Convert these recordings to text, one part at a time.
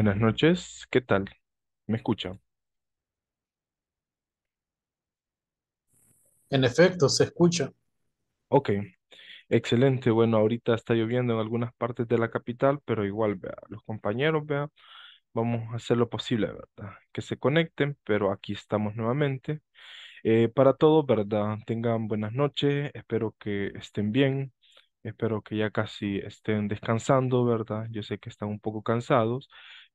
Buenas noches, ¿qué tal? ¿Me escucha? En efecto, se escucha. Ok, excelente. Bueno, ahorita está lloviendo en algunas partes de la capital, pero igual, vea, los compañeros, vea, vamos a hacer lo posible, ¿verdad? Que se conecten, pero aquí estamos nuevamente. Eh, para todos, ¿verdad? Tengan buenas noches, espero que estén bien, espero que ya casi estén descansando, ¿verdad? Yo sé que están un poco cansados,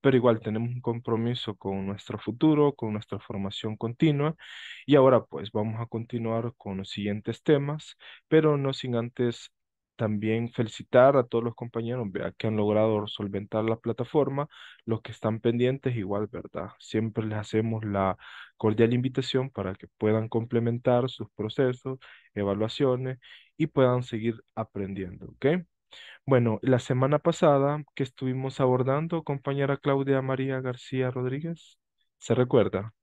pero igual tenemos un compromiso con nuestro futuro, con nuestra formación continua, y ahora pues vamos a continuar con los siguientes temas, pero no sin antes también felicitar a todos los compañeros, vea, que han logrado solventar la plataforma, los que están pendientes igual, ¿verdad? Siempre les hacemos la cordial invitación para que puedan complementar sus procesos, evaluaciones y puedan seguir aprendiendo, ¿ok? Bueno, la semana pasada que estuvimos abordando, compañera Claudia María García Rodríguez, ¿se recuerda?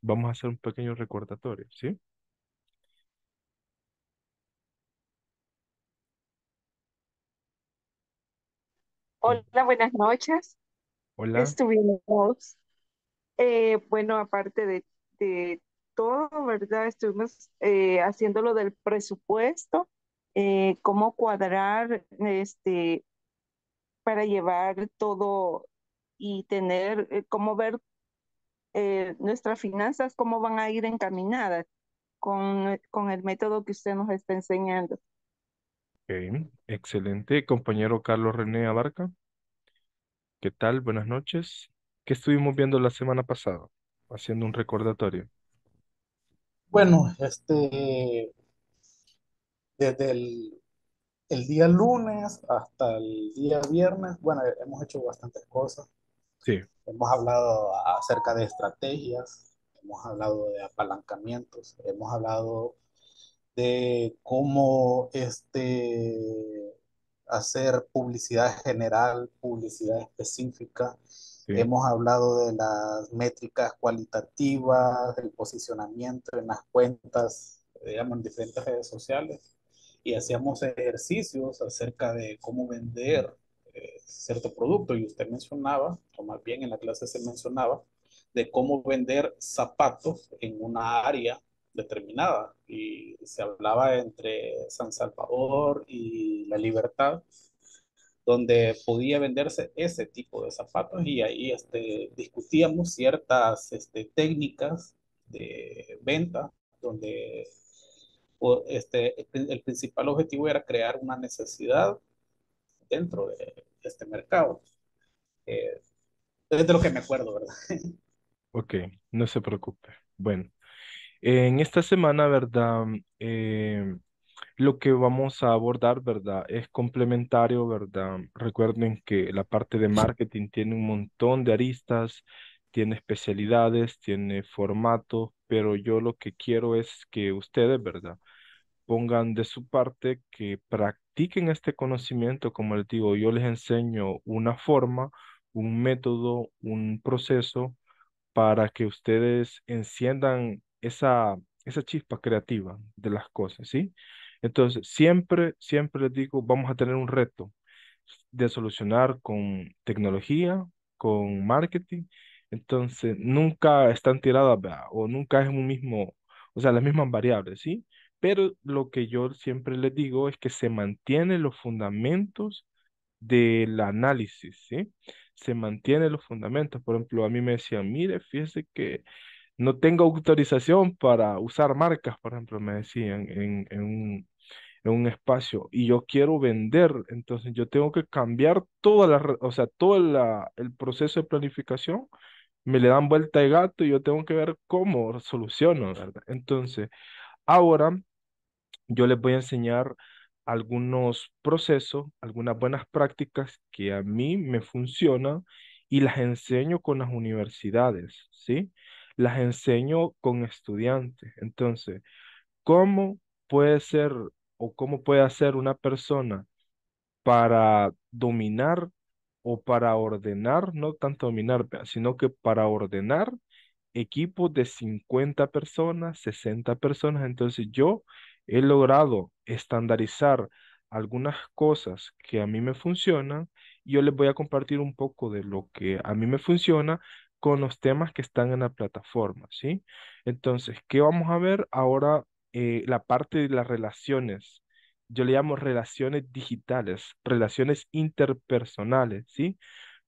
Vamos a hacer un pequeño recordatorio, ¿sí? Hola, buenas noches. Hola, Estuvimos, eh, bueno, aparte de, de todo, ¿verdad? Estuvimos eh, haciendo lo del presupuesto, eh, cómo cuadrar este, para llevar todo y tener, eh, cómo ver eh, nuestras finanzas, cómo van a ir encaminadas con, con el método que usted nos está enseñando. ok, excelente. Compañero Carlos René Abarca, ¿qué tal? Buenas noches. ¿Qué estuvimos viendo la semana pasada? Haciendo un recordatorio. Bueno, este, desde el, el día lunes hasta el día viernes, bueno, hemos hecho bastantes cosas. Sí, Hemos hablado acerca de estrategias, hemos hablado de apalancamientos, hemos hablado de cómo este, hacer publicidad general, publicidad específica. sí, Hemos hablado de las métricas cualitativas, del posicionamiento en las cuentas, digamos, en diferentes redes sociales. Y hacíamos ejercicios acerca de cómo vender eh, cierto producto. Y usted mencionaba, o más bien en la clase se mencionaba, de cómo vender zapatos en una área determinada y se hablaba entre San Salvador y La Libertad, donde podía venderse ese tipo de zapatos y ahí este, discutíamos ciertas este, técnicas de venta donde este, el, principal objetivo era crear una necesidad dentro de este mercado. Eh, lo que me acuerdo, ¿verdad? ok, no se preocupe. Bueno. En esta semana, ¿verdad? Eh, lo que vamos a abordar, ¿verdad? Es complementario, ¿verdad? Recuerden que la parte de marketing tiene un montón de aristas, tiene especialidades, tiene formatos, pero yo lo que quiero es que ustedes, ¿verdad? Pongan de su parte, que practiquen este conocimiento, como les digo, yo les enseño una forma, un método, un proceso para que ustedes enciendan esa, esa chispa creativa de las cosas, ¿sí? Entonces, siempre, siempre les digo, vamos a tener un reto de solucionar con tecnología, con marketing. Entonces, nunca están tiradas, ¿verdad? o nunca es un mismo, o sea, las mismas variables, ¿sí? Pero lo que yo siempre les digo es que se mantienen los fundamentos del análisis, ¿sí? Se mantienen los fundamentos. Por ejemplo, a mí me decían, mire, fíjese que no tengo autorización para usar marcas, por ejemplo, me decían en, en un, en un espacio y yo quiero vender, entonces yo tengo que cambiar toda la, o sea, todo la- el proceso de planificación, me le dan vuelta de gato y yo tengo que ver cómo soluciono. Entonces, ahora yo les voy a enseñar algunos procesos, algunas buenas prácticas que a mí me funcionan y las enseño con las universidades, ¿sí? Las enseño con estudiantes. Entonces, ¿cómo puede ser o cómo puede hacer una persona para dominar o para ordenar, no tanto dominar, sino que para ordenar equipos de 50 personas, 60 personas. Entonces yo he logrado estandarizar algunas cosas que a mí me funcionan yo les voy a compartir un poco de lo que a mí me funciona con los temas que están en la plataforma, ¿sí? Entonces, ¿qué vamos a ver ahora? eh, la parte de las relaciones. Yo le llamo relaciones digitales, relaciones interpersonales, ¿sí?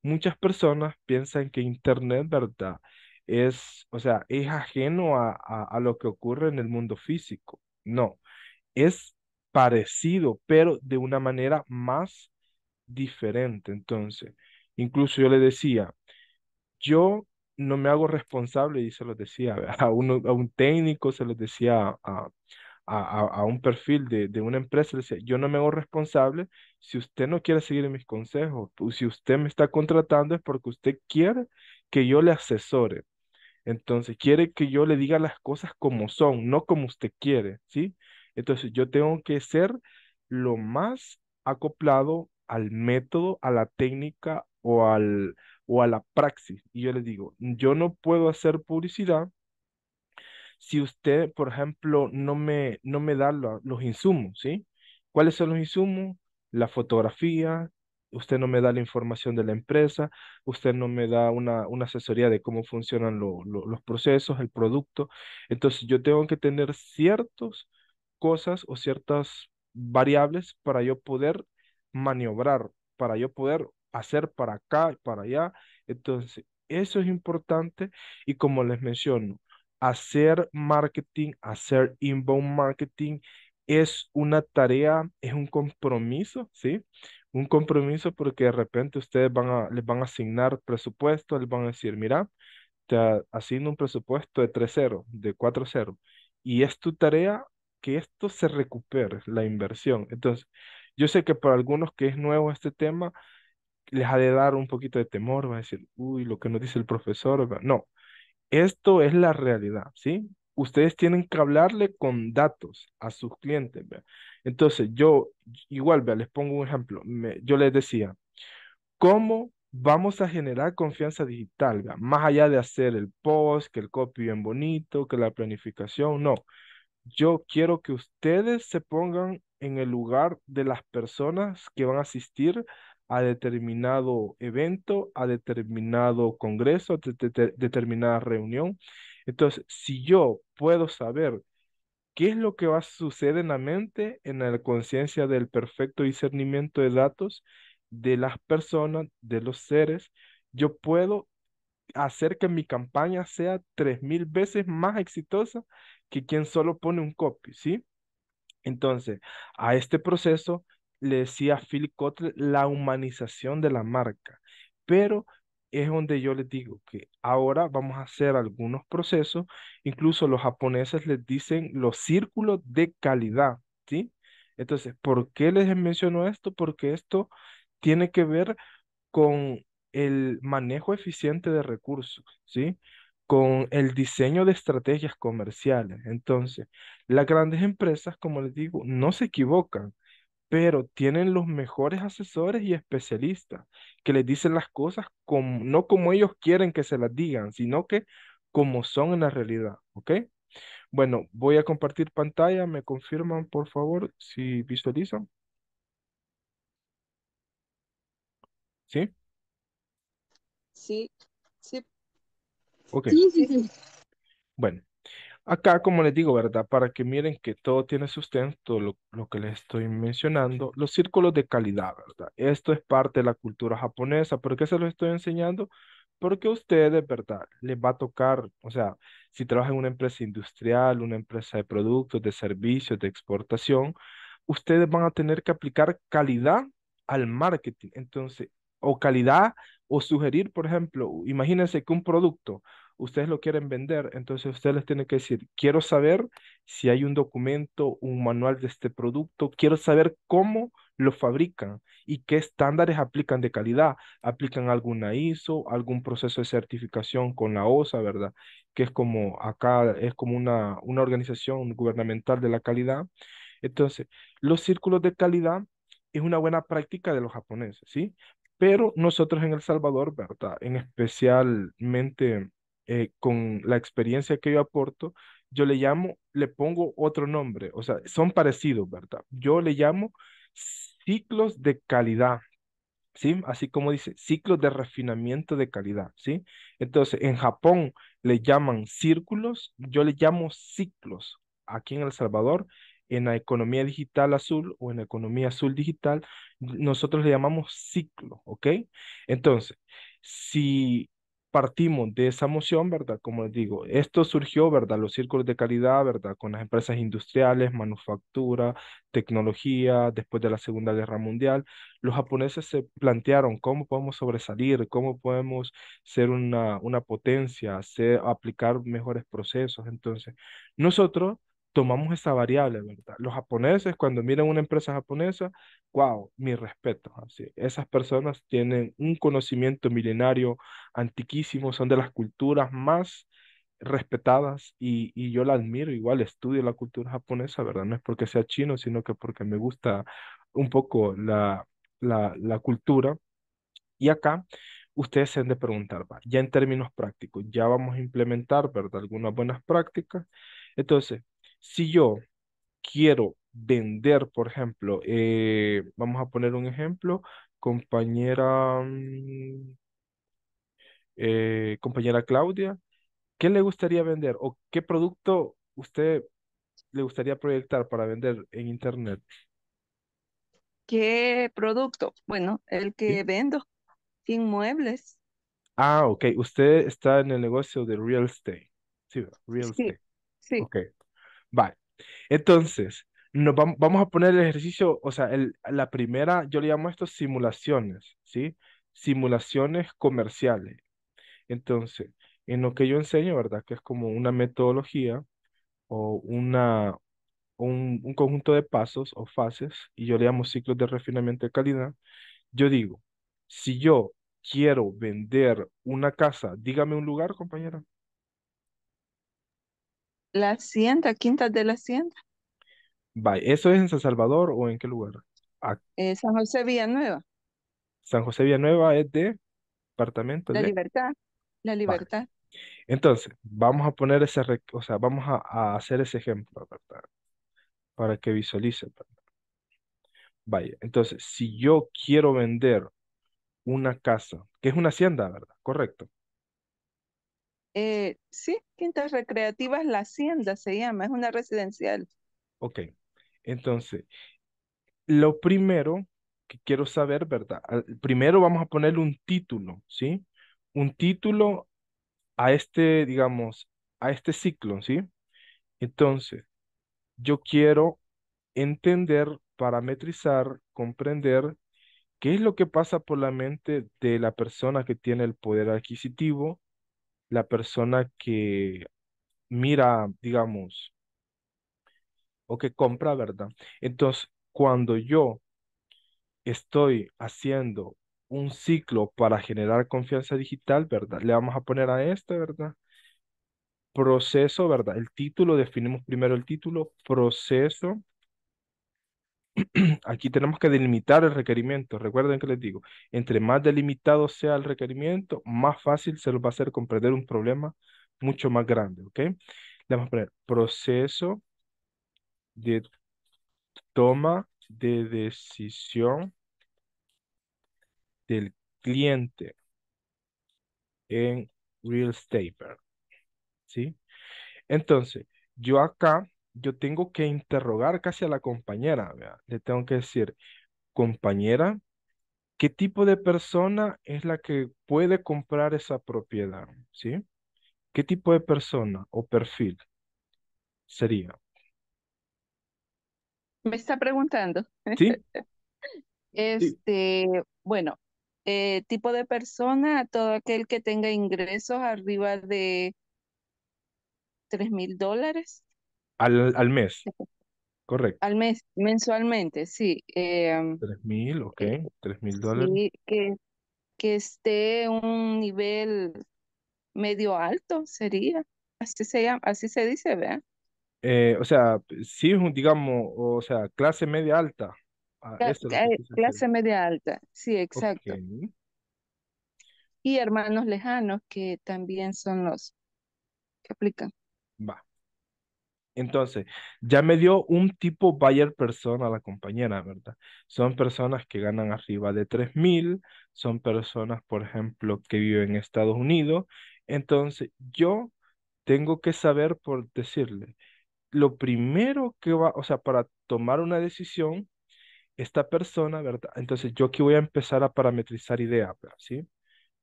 Muchas personas piensan que Internet, ¿verdad? Es, o sea, es ajeno a, a, lo que ocurre en el mundo físico. No, es parecido, pero de una manera más diferente. Entonces, incluso yo le decía, yo no me hago responsable, y se los decía a, uno, a un técnico, se los decía a, a, a un perfil de, de una empresa, le decía, yo no me hago responsable si usted no quiere seguir mis consejos, si usted me está contratando es porque usted quiere que yo le asesore. Entonces, quiere que yo le diga las cosas como son, no como usted quiere, ¿sí? Entonces, yo tengo que ser lo más acoplado al método, a la técnica o al o a la praxis. Y yo les digo, yo no puedo hacer publicidad si usted, por ejemplo, no me, no me da los insumos, ¿sí? ¿Cuáles son los insumos? La fotografía, usted no me da la información de la empresa, usted no me da una, una asesoría de cómo funcionan lo- lo- los procesos, el producto. Entonces yo tengo que tener ciertas cosas o ciertas variables para yo poder maniobrar, para yo poder hacer para acá y para allá. Entonces, eso es importante y como les menciono, hacer marketing, hacer inbound marketing es una tarea, es un compromiso, ¿sí? Un compromiso porque de repente ustedes van a, les van a asignar presupuesto, les van a decir, mira, te asigno un presupuesto de tres cero de cuatro cero y es tu tarea que esto se recupere, la inversión. Entonces, yo sé que para algunos que es nuevo este tema, les ha de dar un poquito de temor, va a decir, uy, lo que nos dice el profesor, no. Esto es la realidad, ¿sí? Ustedes tienen que hablarle con datos a sus clientes, ¿vea? Entonces, yo, igual, vea, les pongo un ejemplo. Yo les decía, ¿cómo vamos a generar confianza digital? Más allá de hacer el post, que el copy bien bonito, que la planificación, no. Yo quiero que ustedes se pongan en el lugar de las personas que van a asistir a determinado evento, a determinado congreso, a de- de- de- determinada reunión. Entonces, si yo puedo saber qué es lo que va a suceder en la mente, en la conciencia del perfecto discernimiento de datos de las personas, de los seres, yo puedo hacer que mi campaña sea tres mil veces más exitosa que quien solo pone un copy, ¿sí? Entonces, a este proceso le decía Philip Kotler la humanización de la marca, pero es donde yo les digo que ahora vamos a hacer algunos procesos, incluso los japoneses les dicen los círculos de calidad, ¿sí? Entonces, ¿por qué les menciono esto? Porque esto tiene que ver con el manejo eficiente de recursos, ¿sí? Con el diseño de estrategias comerciales. Entonces, las grandes empresas, como les digo, no se equivocan, pero tienen los mejores asesores y especialistas que les dicen las cosas como, no como ellos quieren que se las digan, sino que como son en la realidad, ¿ok? Bueno, voy a compartir pantalla. ¿Me confirman, por favor, si visualizan? ¿Sí? Sí, sí, Ok. Sí, sí, sí. Bueno. Acá, como les digo, ¿verdad? Para que miren que todo tiene sustento, lo, lo que les estoy mencionando, los círculos de calidad, ¿verdad? Esto es parte de la cultura japonesa. ¿Por qué se lo estoy enseñando? Porque a ustedes, ¿verdad? Les va a tocar, o sea, si trabajan en una empresa industrial, una empresa de productos, de servicios, de exportación, ustedes van a tener que aplicar calidad al marketing. Entonces, o calidad, o sugerir, por ejemplo, imagínense que un producto ustedes lo quieren vender, entonces ustedes les tienen que decir, quiero saber si hay un documento, un manual de este producto, quiero saber cómo lo fabrican y qué estándares aplican de calidad. ¿Aplican alguna ISO, algún proceso de certificación con la OSA, verdad? Que es como acá, es como una, una organización gubernamental de la calidad. Entonces, los círculos de calidad es una buena práctica de los japoneses, ¿sí? Pero nosotros en El Salvador, ¿verdad? En especialmente eh, con la experiencia que yo aporto, yo le llamo, le pongo otro nombre, o sea, son parecidos, ¿verdad? Yo le llamo ciclos de calidad. ¿Sí? Así como dice, ciclos de refinamiento de calidad, ¿sí? Entonces, en Japón le llaman círculos, yo le llamo ciclos. Aquí en El Salvador, en la economía digital azul o en la economía azul digital, nosotros le llamamos ciclo, ¿ok? Entonces, si partimos de esa moción, ¿verdad? Como les digo, esto surgió, ¿verdad? Los círculos de calidad, ¿verdad? Con las empresas industriales, manufactura, tecnología, después de la Segunda Guerra Mundial, los japoneses se plantearon cómo podemos sobresalir, cómo podemos ser una, una potencia, hacer, aplicar mejores procesos. Entonces, nosotros tomamos esa variable, ¿verdad? Los japoneses, cuando miran una empresa japonesa, wow, mi respeto. Así, esas personas tienen un conocimiento milenario, antiquísimo, son de las culturas más respetadas y, y yo la admiro, igual estudio la cultura japonesa, ¿verdad? No es porque sea chino, sino que porque me gusta un poco la, la, la cultura. Y acá ustedes se han de preguntar, va, ya en términos prácticos, ya vamos a implementar, ¿verdad? Algunas buenas prácticas. Entonces, si yo quiero vender, por ejemplo, eh, vamos a poner un ejemplo, compañera, mm, eh, compañera Claudia, ¿qué le gustaría vender o qué producto usted le gustaría proyectar para vender en internet? ¿Qué producto? Bueno, el que ¿Sí? vendo, inmuebles. Ah, ok, usted está en el negocio de real estate. Sí, real Sí, estate. sí. Ok, vale. Entonces, nos vam- vamos a poner el ejercicio, o sea, el, la primera, yo le llamo esto simulaciones, ¿sí? Simulaciones comerciales. Entonces, en lo que yo enseño, ¿verdad? Que es como una metodología o una, un, un conjunto de pasos o fases, y yo le llamo ciclos de refinamiento de calidad. Yo digo, si yo quiero vender una casa, dígame un lugar, compañera. La hacienda, Quintas de la Hacienda, Vaya, ¿eso es en San Salvador o en qué lugar? A eh, San José Villanueva, San José Villanueva es de departamento La de... Libertad, La. Libertad. Entonces, vamos a poner ese, o sea, vamos a, a hacer ese ejemplo, ¿verdad? Para que visualicen, ¿verdad? Vaya, entonces, si yo quiero vender una casa, que es una hacienda, ¿verdad? Correcto. Eh, sí, Quintas Recreativas, La Hacienda se llama, es una residencial. Ok. Entonces, lo primero que quiero saber, ¿verdad? Al- Primero vamos a ponerle un título, ¿sí? Un título a este, digamos, a este ciclo, ¿sí? Entonces, yo quiero entender, parametrizar, comprender qué es lo que pasa por la mente de la persona que tiene el poder adquisitivo, la persona que mira, digamos, o que compra, ¿verdad? Entonces, cuando yo estoy haciendo un ciclo para generar confianza digital, ¿verdad? Le vamos a poner a este, ¿verdad? Proceso, ¿verdad? El título, definimos primero el título, proceso Aquí tenemos que delimitar el requerimiento. Recuerden que les digo, entre más delimitado sea el requerimiento, más fácil se nos va a hacer comprender un problema mucho más grande, ¿ok? Le vamos a poner proceso de toma de decisión del cliente en real estate. ¿sí? Entonces, yo acá, yo tengo que interrogar casi a la compañera, ¿verdad? Le tengo que decir, compañera, ¿Qué tipo de persona es la que puede comprar esa propiedad? ¿Sí? ¿Qué tipo de persona o perfil sería? Me está preguntando. ¿Sí? Sí. Este, bueno, eh, tipo de persona, todo aquel que tenga ingresos arriba de tres mil dólares Al, al mes, correcto. al mes, mensualmente, sí. em, Tres mil, ok. eh, Tres mil dólares. sí, que, que esté un nivel medio alto, sería. Así se llama, así se dice, ¿verdad? Eh, o sea, sí, digamos, o sea, clase media alta. Ah, eso es. Clase media alta, sí, exacto. Y hermanos lejanos, que también son los que aplican. va. Entonces, ya me dio un tipo buyer persona la compañera, ¿verdad? Son personas que ganan arriba de 3 mil, son personas, por ejemplo, que viven en Estados Unidos. Entonces, yo tengo que saber por decirle, lo primero que va, o sea, para tomar una decisión, esta persona, ¿verdad? Entonces, yo aquí voy a empezar a parametrizar ideas, ¿sí?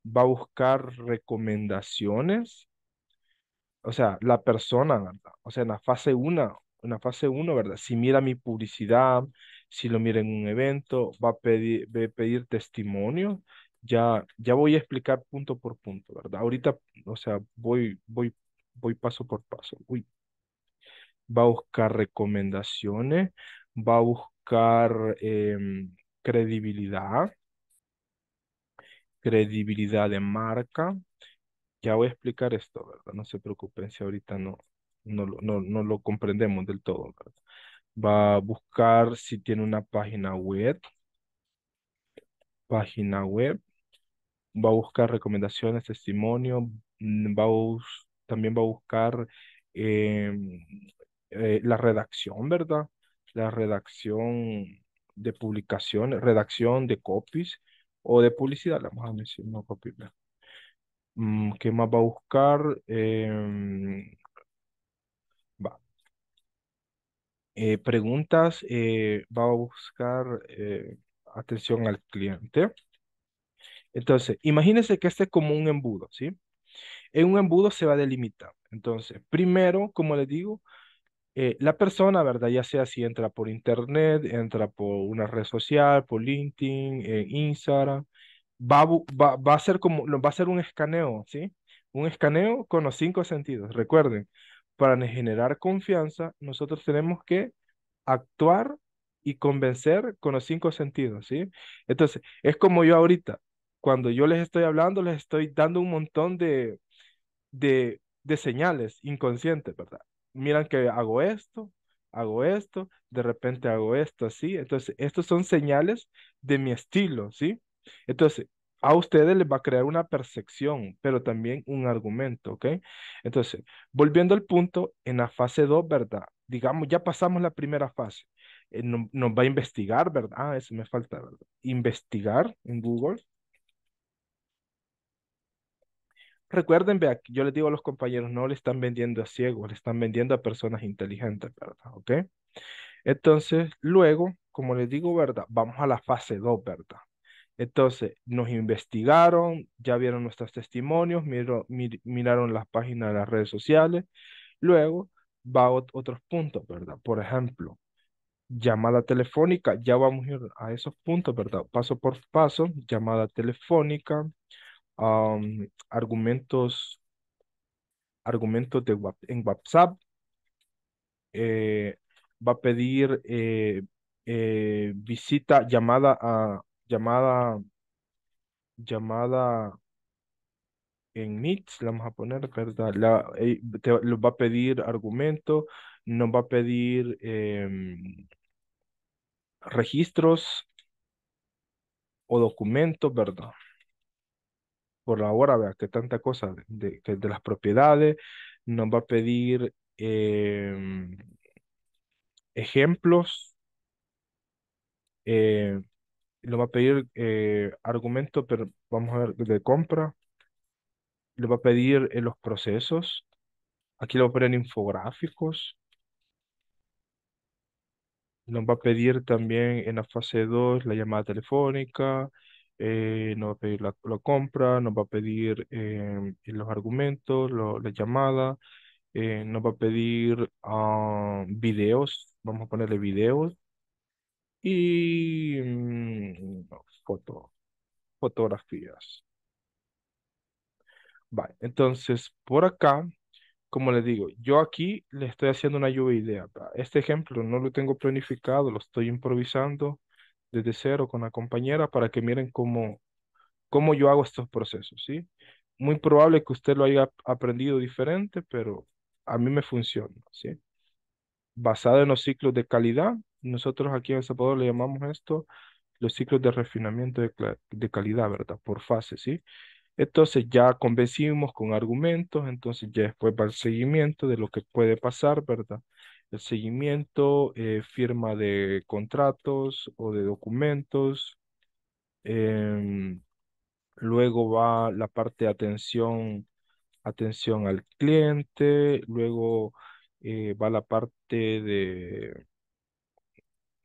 Va a buscar recomendaciones o sea, la persona, ¿verdad? O sea, en la fase 1, en fase 1, ¿verdad? Si mira mi publicidad, si lo mira en un evento, va a pedir, va a pedir testimonio. Ya, ya voy a explicar punto por punto, ¿verdad? Ahorita, o sea, voy, voy, voy paso por paso. Va a buscar recomendaciones, va a buscar em, credibilidad, credibilidad de marca, ya voy a explicar esto, ¿verdad? No se preocupen si ahorita no, no, no, no lo comprendemos del todo, ¿verdad? Va a buscar si tiene una página web, página web, va a buscar recomendaciones, testimonio, mm, va también va a buscar em, eh, la redacción, ¿verdad? La redacción de publicaciones, redacción de copies o de publicidad, la vamos a decir, no copy, ¿verdad? ¿Qué más va a buscar? Em, va. Eh, preguntas, eh, va a buscar eh, atención al cliente. Entonces, imagínense que este es como un embudo, ¿sí? En un embudo se va a delimitar. Entonces, primero, como les digo, eh, la persona, ¿verdad? Ya sea si entra por internet, entra por una red social, por LinkedIn, eh, Instagram, va, a va, va a ser como, va a ser un escaneo, ¿sí? Un escaneo con los cinco sentidos. Recuerden, para generar confianza, nosotros tenemos que actuar y convencer con los cinco sentidos, ¿sí? Entonces, es como yo ahorita, cuando yo les estoy hablando, les estoy dando un montón de, de, de señales inconscientes, ¿verdad? Miran que hago esto, hago esto, de repente hago esto así. Entonces, estos son señales de mi estilo, ¿sí? Entonces, a ustedes les va a crear una percepción, pero también un argumento, ¿ok? Entonces, volviendo al punto, en la fase 2, ¿verdad? Digamos, ya pasamos la primera fase. Eh, no- nos va a investigar, ¿verdad? Ah, eso me falta, ¿verdad? Investigar en Google Recuerden, vea, yo les digo a los compañeros, no le están vendiendo a ciegos, le están vendiendo a personas inteligentes, ¿verdad? ¿Ok? Entonces, luego, como les digo, ¿verdad? Vamos a la fase 2, ¿verdad? Entonces, nos investigaron, ya vieron nuestros testimonios, miro- mir- miraron las páginas de las redes sociales. Luego, va ot- otros puntos, ¿verdad? Por ejemplo, llamada telefónica, ya vamos a ir a esos puntos, ¿verdad? Paso por paso, llamada telefónica, argumentos argumentos de, en WhatsApp, eh, va a pedir eh, eh, visita, llamada a, llamada, llamada en Meet, la vamos a poner, ¿verdad? La, eh, te, lo va a pedir argumento, nos va a pedir em, registros o documentos, ¿verdad? Por ahora, vea que tanta cosa de, de, las propiedades, nos va a pedir em, ejemplos, eh, le va a pedir eh, argumento, pero vamos a ver, de compra. Le va a pedir eh, los procesos. Aquí le va a poner infográficos. Nos va a pedir también en la fase 2 la llamada telefónica. eh, nos va a pedir la, compra. Nos va a pedir eh, los argumentos, lo- la llamada. eh, nos va a pedir ah, videos. Vamos a ponerle videos. Y mm, foto, fotografías. Vale, entonces por acá, como les digo, yo aquí le estoy haciendo una lluvia. ¿va? Este ejemplo no lo tengo planificado, lo estoy improvisando desde cero con la compañera para que miren cómo, cómo yo hago estos procesos, ¿sí? Muy probable que usted lo haya aprendido diferente, pero a mí me funciona, ¿sí? Basado en los ciclos de calidad, nosotros aquí en El Salvador le llamamos esto los ciclos de refinamiento de, de calidad, ¿verdad? Por fase, ¿sí? Entonces ya convencimos con argumentos, entonces ya después va el seguimiento de lo que puede pasar, ¿verdad? El seguimiento, eh, firma de contratos o de documentos. em, luego va la parte de atención, atención al cliente. Luego eh, va la parte de,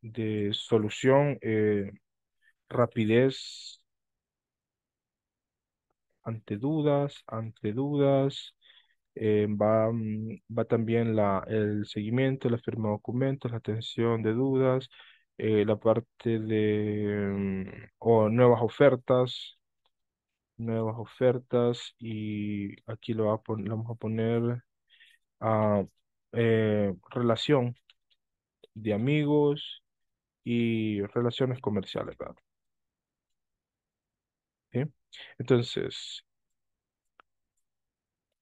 de solución, eh, rapidez ante dudas, ante dudas. eh, va, mm, va también la, el seguimiento, la firma de documentos, la atención de dudas, eh, la parte de mm, o nuevas ofertas, nuevas ofertas y aquí lo, va lo vamos a poner a relación de amigos y relaciones comerciales, ¿verdad? ¿Sí? Entonces,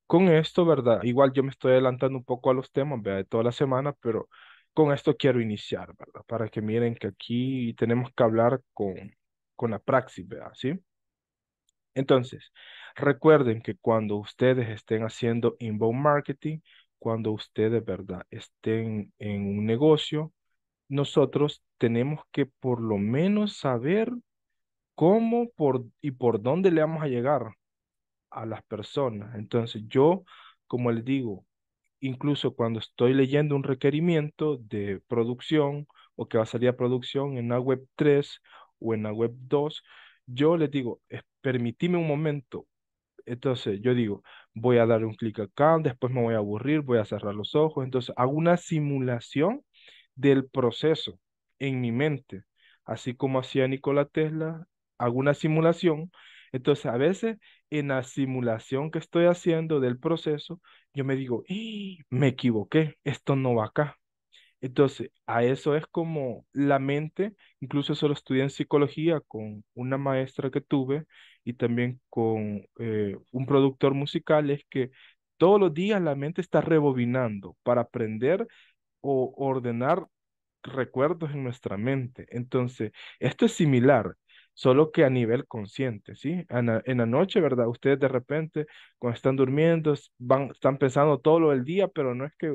Con esto, ¿verdad? Igual yo me estoy adelantando un poco a los temas, ¿verdad? De toda la semana, pero con esto quiero iniciar, ¿verdad? Para que miren que aquí tenemos que hablar con, con la praxis, ¿verdad? ¿Sí? Entonces, recuerden que cuando ustedes estén haciendo inbound marketing, cuando ustedes, ¿verdad? Estén en un negocio, nosotros tenemos que por lo menos saber cómo por, y por dónde le vamos a llegar a las personas. Entonces, yo, como les digo, incluso cuando estoy leyendo un requerimiento de producción o que va a salir a producción en la web 3 o en la web 2, yo les digo, "Es- permitime un momento. Entonces yo digo, voy a dar un clic acá, después me voy a aburrir, voy a cerrar los ojos. Entonces hago una simulación del proceso en mi mente, así como hacía Nikola Tesla, hago una simulación. Entonces a veces en la simulación que estoy haciendo del proceso, yo me digo, "Ih, me equivoqué, esto no va acá. Entonces, a eso es como la mente, incluso eso lo estudié en psicología con una maestra que tuve y también con eh, un productor musical, es que todos los días la mente está rebobinando para aprender o ordenar recuerdos en nuestra mente. Entonces, esto es similar, solo que a nivel consciente, ¿sí? En la, en la noche, ¿verdad? Ustedes de repente, cuando están durmiendo, van, están pensando todo lo del día, pero no es que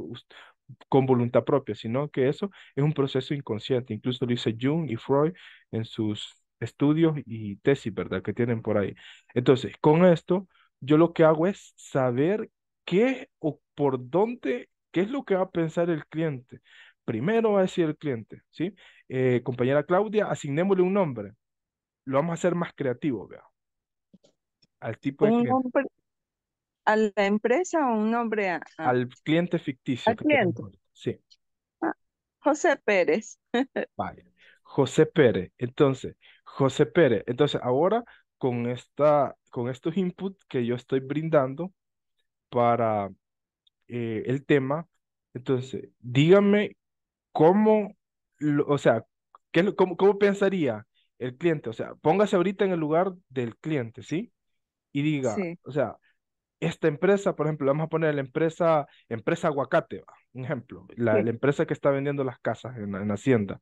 con voluntad propia, sino que eso es un proceso inconsciente. Incluso lo dice Jung y Freud en sus estudios y tesis, ¿verdad? Que tienen por ahí. Entonces, con esto, yo lo que hago es saber qué o por dónde, qué es lo que va a pensar el cliente. Primero va a decir el cliente, ¿sí? Eh, compañera Claudia, asignémosle un nombre. Lo vamos a hacer más creativo, vea, al tipo de ¿Un cliente, nombre a la empresa o un nombre a- a- al cliente ficticio al cliente? Sí, Ah, José Pérez. vaya. José Pérez. Entonces, José Pérez. Entonces, ahora con esta, con estos inputs que yo estoy brindando para eh, el tema, entonces, dígame ¿Cómo, lo- o sea, qué, cómo, cómo pensaría el cliente? O sea, póngase ahorita en el lugar del cliente, ¿sí? Y diga, Sí, o sea, esta empresa, por ejemplo, vamos a poner la empresa, empresa Aguacate, va, un ejemplo, la, sí. la empresa que está vendiendo las casas en, la- en Hacienda.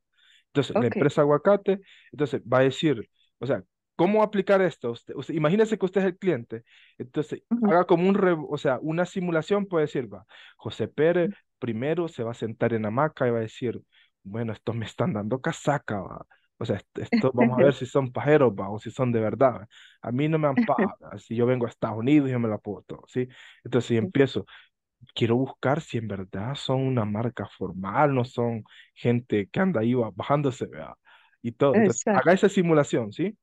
Entonces, la Ok. empresa Aguacate, entonces va a decir, o sea, ¿cómo aplicar esto? Usted, usted- imagínese que usted es el cliente, entonces Ujú. haga como un, re- o sea, una simulación, puede decir, va, José Pérez primero se va a sentar en hamaca y va a decir, bueno, estos me están dando casaca, va. O sea, est- esto, vamos a ver si son pajeros, va, o si son de verdad. A mí no me han pagado, si yo vengo a Estados Unidos, yo me la puedo todo, ¿sí? Entonces, si empiezo, quiero buscar si en verdad son una marca formal, no son gente que anda ahí ba- bajándose, ¿verdad? Y todo. Entonces, haga esa simulación, ¿sí?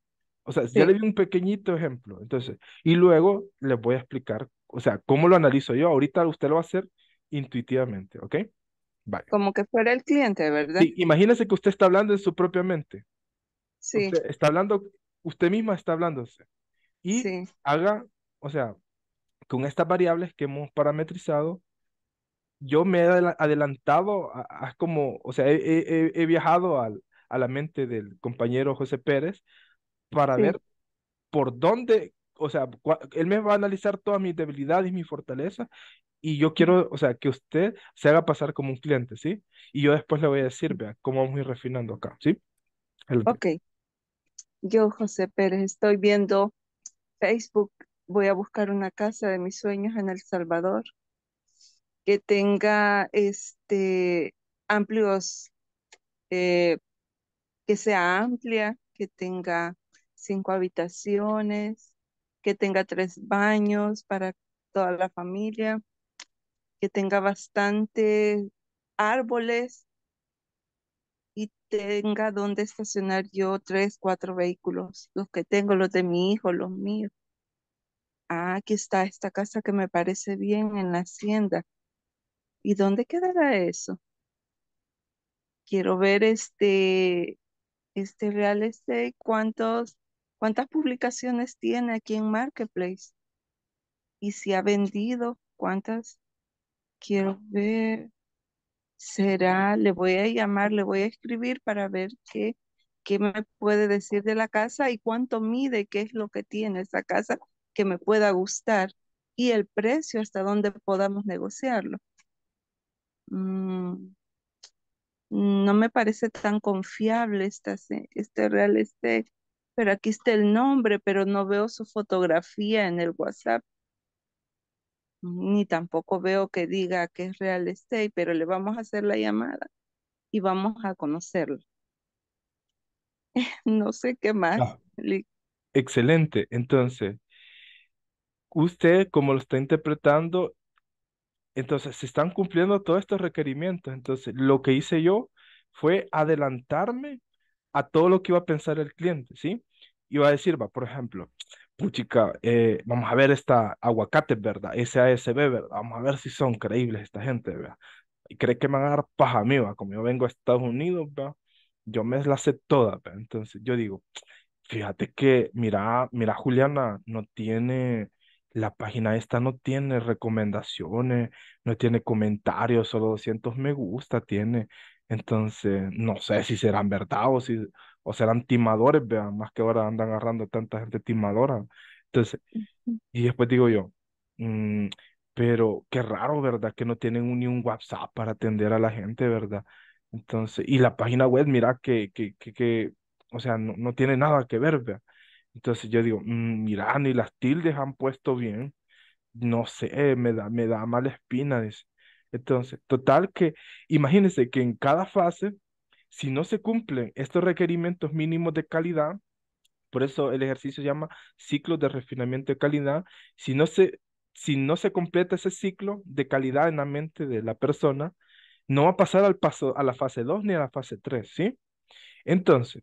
O sea, ya le Sí. di un pequeñito ejemplo. Entonces, y luego les voy a explicar, o sea, cómo lo analizo yo. Ahorita usted lo va a hacer intuitivamente, ¿ok? Vale. Como que fuera el cliente, ¿verdad? Sí, imagínese que usted está hablando en su propia mente. Sí, Usted está hablando, usted misma está hablándose. Y sí. haga, o sea, con estas variables que hemos parametrizado, yo me he adela- adelantado a, a como, o sea, he- he- he viajado al, a la mente del compañero José Pérez para Sí. ver por dónde, o sea, él me va a analizar todas mis debilidades y mis fortalezas y yo quiero, o sea, que usted se haga pasar como un cliente, ¿sí? Y yo después le voy a decir, vea, cómo vamos a ir refinando acá, ¿sí? Ok. Yo, José Pérez, estoy viendo Facebook voy a buscar una casa de mis sueños en El Salvador que tenga este amplios, eh, que sea amplia, que tenga cinco habitaciones, que tenga tres baños para toda la familia, que tenga bastante árboles y tenga donde estacionar yo tres, cuatro vehículos, los que tengo, los de mi hijo, los míos. Ah, aquí está esta casa que me parece bien en la hacienda. ¿Y dónde quedará eso? Quiero ver este, este real estate, cuántos, cuántas publicaciones tiene aquí en Marketplace y si ha vendido, cuántas. Quiero ver. Será, le voy a llamar, le voy a escribir para ver qué, qué me puede decir de la casa y cuánto mide, qué es lo que tiene esa casa que me pueda gustar y el precio hasta dónde podamos negociarlo. Mm, no me parece tan confiable este real estate, pero aquí está el nombre, pero no veo su fotografía en el WhatsApp ni tampoco veo que diga que es real estate, pero le vamos a hacer la llamada y vamos a conocerlo. no sé qué más. Ah, excelente. Entonces, usted, como lo está interpretando, entonces se están cumpliendo todos estos requerimientos. Entonces, lo que hice yo fue adelantarme a todo lo que iba a pensar el cliente, ¿sí? Iba a decir, va, por ejemplo, puchica, eh, vamos a ver esta aguacate, ¿verdad? SASB, ¿verdad? Vamos a ver si son creíbles esta gente, ¿verdad? Y cree que me van a dar paja a mí, ¿verdad? Como yo vengo a Estados Unidos, ¿verdad? Yo me las sé todas, ¿verdad? Entonces yo digo, fíjate que, mira, mira, Juliana, no tiene, la página esta no tiene recomendaciones, no tiene comentarios, solo 200 me gusta tiene. Entonces, no sé si serán verdad o si o serán timadores, vean, más que ahora andan agarrando tanta gente timadora. Entonces, y después digo yo, mm, pero qué raro, ¿verdad? Que no tienen ni un WhatsApp para atender a la gente, ¿verdad? Entonces, y la página web, mira que, que, que, que o sea, no, no tiene nada que ver, ¿verdad? Entonces yo digo, mm, mira, ni las tildes han puesto bien, no sé, me da, me da mala espina, dice. Entonces, total que, imagínense que en cada fase si no se cumplen estos requerimientos mínimos de calidad, por eso el ejercicio se llama ciclo de refinamiento de calidad, si no se, si no se completa ese ciclo de calidad en la mente de la persona, no va a pasar al paso, a la fase 2 ni a la fase 3, ¿sí? Entonces,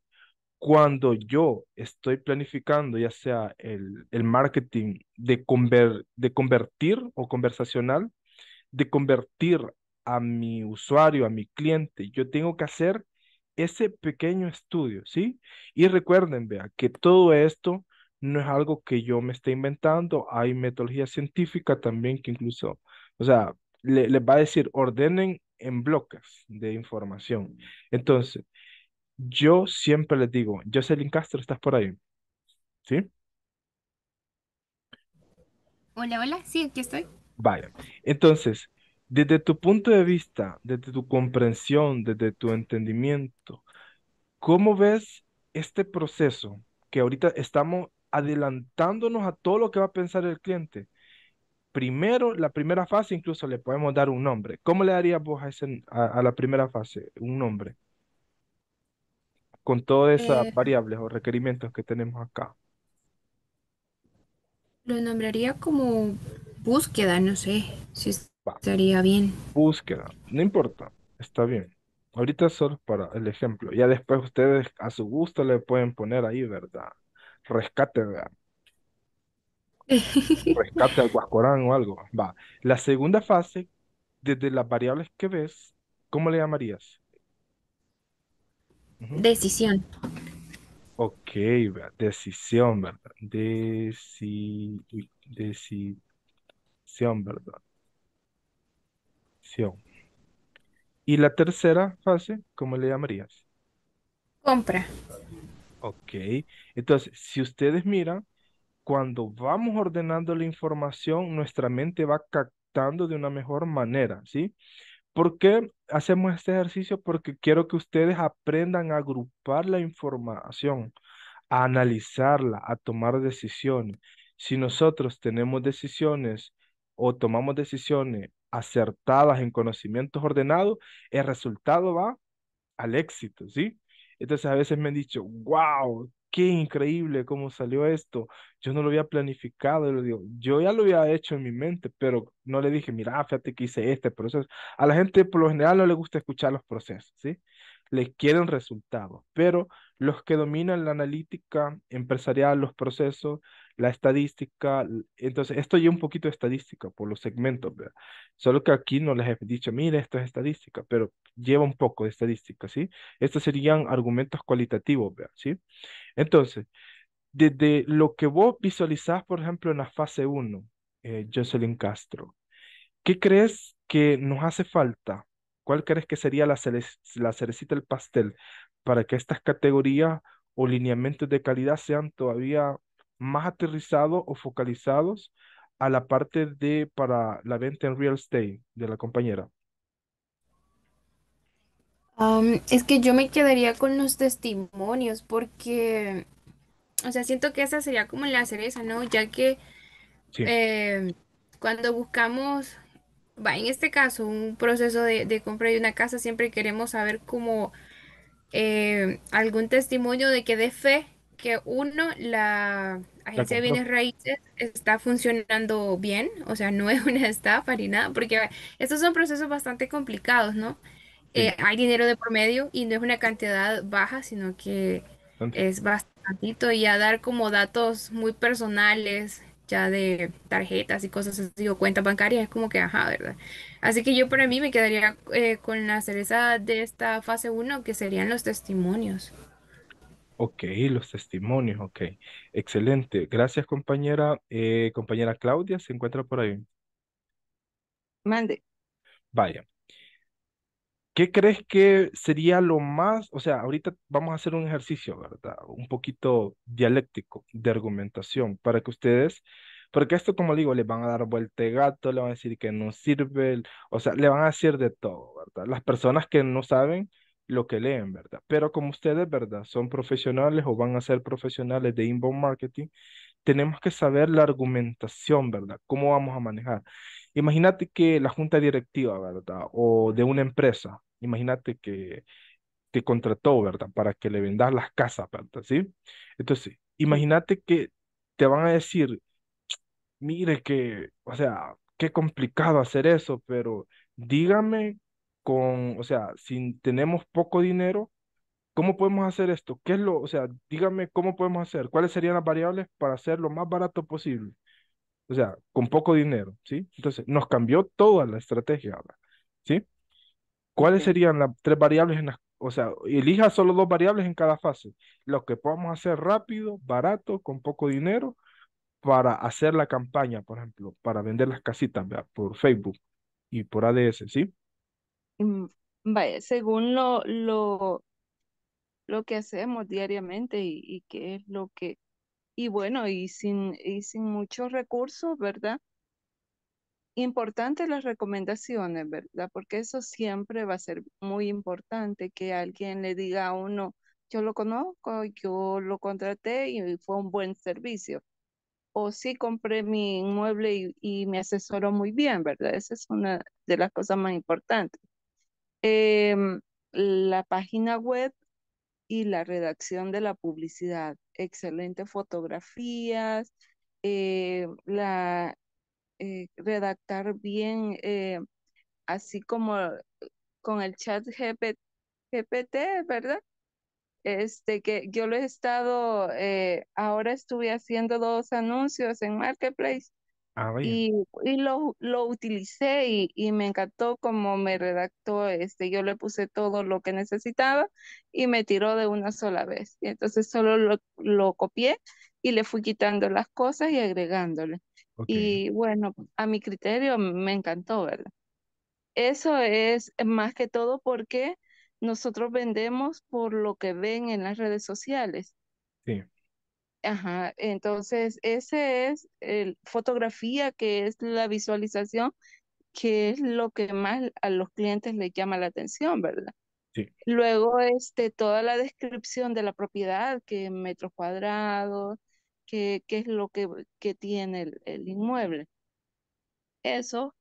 cuando yo estoy planificando ya sea el, el marketing de, conver, de convertir o conversacional, de convertir a mi usuario, a mi cliente, yo tengo que hacer ese pequeño estudio, ¿sí? Y recuerden, vea, que todo esto no es algo que yo me esté inventando, hay metodología científica también que incluso, o sea, les le va a decir, ordenen en bloques de información. Entonces, yo siempre les digo, Jocelyn Castro, ¿estás por ahí? ¿Sí? Hola, hola, sí, aquí estoy. Vaya, entonces, desde tu punto de vista, desde tu comprensión, desde tu entendimiento, ¿cómo ves este proceso que ahorita estamos adelantándonos a todo lo que va a pensar el cliente? Primero, la primera fase incluso le podemos dar un nombre. ¿Cómo le darías vos a, a, la primera fase un nombre? Con todas esas Eh, variables o requerimientos que tenemos acá. lo nombraría como búsqueda, no sé si Va. estaría bien. Búsqueda, no importa, está bien. Ahorita solo para el ejemplo. Ya después ustedes a su gusto le pueden poner ahí, ¿verdad? Rescate, ¿verdad? Rescate al Guascorán o algo. Va. La segunda fase, desde las variables que ves, ¿cómo le llamarías? Ujú. Decisión. Ok, ¿verdad? Decisión, ¿verdad? Deci... Decisión, ¿verdad? Y la tercera fase, ¿cómo le llamarías? Compra. Ok, entonces, si ustedes miran, cuando vamos ordenando la información, nuestra mente va captando de una mejor manera, ¿sí? ¿Por qué hacemos este ejercicio? Porque quiero que ustedes aprendan a agrupar la información, a analizarla, a tomar decisiones. Si nosotros tenemos decisiones o tomamos decisiones acertadas en conocimientos ordenados, el resultado va al éxito, ¿sí? Entonces a veces me han dicho, wow, qué increíble cómo salió esto. Yo no lo había planificado, lo digo, yo ya lo había hecho en mi mente, pero no le dije, mira, fíjate que hice este proceso. A la gente por lo general no le gusta escuchar los procesos, ¿sí? Le quieren resultados, pero los que dominan la analítica empresarial, los procesos, la estadística, entonces esto lleva un poquito de estadística por los segmentos, ¿verdad? Solo que aquí no les he dicho, mire, esto es estadística, pero lleva un poco de estadística, ¿sí? Estos serían argumentos cualitativos, ¿verdad? ¿Sí? Entonces, desde lo que vos visualizás, por ejemplo, en la fase uno, eh, Jocelyn Castro, ¿qué crees que nos hace falta? ¿Cuál crees que sería la, la cerecita del pastel para que estas categorías o lineamientos de calidad sean todavía más aterrizados o focalizados a la parte de para la venta en real estate de la compañera? Am, es que yo me quedaría con los testimonios porque, o sea, siento que esa sería como la cereza, ¿no? Ya que Sí, eh, cuando buscamos, va, en este caso, un proceso de, de compra de una casa, siempre queremos saber cómo eh, algún testimonio de que dé fe que uno, la la agencia de bienes raíces está funcionando bien, o sea, no es una estafa ni nada, porque estos son procesos bastante complicados, ¿no? Sí, Eh, hay dinero de por medio y no es una cantidad baja, sino que bastante. es bastantito y a dar como datos muy personales, ya de tarjetas y cosas así, o cuentas bancarias, es como que, ajá, ¿verdad? Así que yo para mí me quedaría eh, con la cereza de esta fase uno que serían los testimonios. Ok, los testimonios, ok. Excelente. Gracias, compañera. Eh, compañera Claudia, ¿se encuentra por ahí? Mande. Vaya. ¿Qué crees que sería lo más, o sea, ahorita vamos a hacer un ejercicio, ¿verdad? Un poquito dialéctico de argumentación para que ustedes, porque esto, como digo, les van a dar vuelta de gato, le van a decir que no sirve, o sea, le van a decir de todo, ¿verdad? Las personas que no saben lo que leen, ¿verdad? Pero como ustedes, ¿verdad? Son profesionales o van a ser profesionales de inbound marketing, tenemos que saber la argumentación, ¿verdad? ¿Cómo vamos a manejar? Imagínate que la junta directiva, ¿verdad? O de una empresa, imagínate que te contrató, ¿verdad? Para que le vendas las casas, ¿verdad? ¿Sí? Entonces, imagínate que te van a decir, mire que, o sea, qué complicado hacer eso, pero dígame con, o sea, si tenemos poco dinero, ¿cómo podemos hacer esto? ¿Qué es lo, o sea, dígame cómo podemos hacer? ¿Cuáles serían las variables para hacer lo más barato posible? O sea, con poco dinero, ¿sí? Entonces, nos cambió toda la estrategia ahora, ¿sí? ¿Cuáles serían las tres variables en las, o sea, elija solo dos variables en cada fase? Lo que podamos hacer rápido, barato, con poco dinero, para hacer la campaña, por ejemplo, para vender las casitas, ¿verdad? Por Facebook y por ADS, ¿sí? Mm, Vaya, según lo, lo, lo que hacemos diariamente y, y qué es lo que, y bueno, y sin, y sin muchos recursos, ¿verdad? Importantes las recomendaciones, ¿verdad? Porque eso siempre va a ser muy importante que alguien le diga a uno, yo lo conozco, yo lo contraté y fue un buen servicio. O sí compré mi inmueble y, y me asesoró muy bien, ¿verdad? Esa es una de las cosas más importantes. Em, la página web y la redacción de la publicidad. Excelentes fotografías, eh, la, eh, redactar bien, eh, así como con el chat GP GPT, ¿verdad? Este, que yo lo he estado, ahora estuve haciendo dos anuncios en Marketplace Ah, y, y lo, lo utilicé y, y me encantó como me redactó, este, yo le puse todo lo que necesitaba y me tiró de una sola vez. Y entonces solo lo, lo copié y le fui quitando las cosas y agregándole. Ok, Y bueno, a mi criterio me encantó, ¿verdad? Eso es más que todo porque nosotros vendemos por lo que ven en las redes sociales. sí, Ajá, entonces ese es el fotografía, que es la visualización, que es lo que más a los clientes les llama la atención, ¿verdad? sí, Luego, este, toda la descripción de la propiedad, que metros cuadrados, qué, qué es lo que, que tiene el, el inmueble. Eso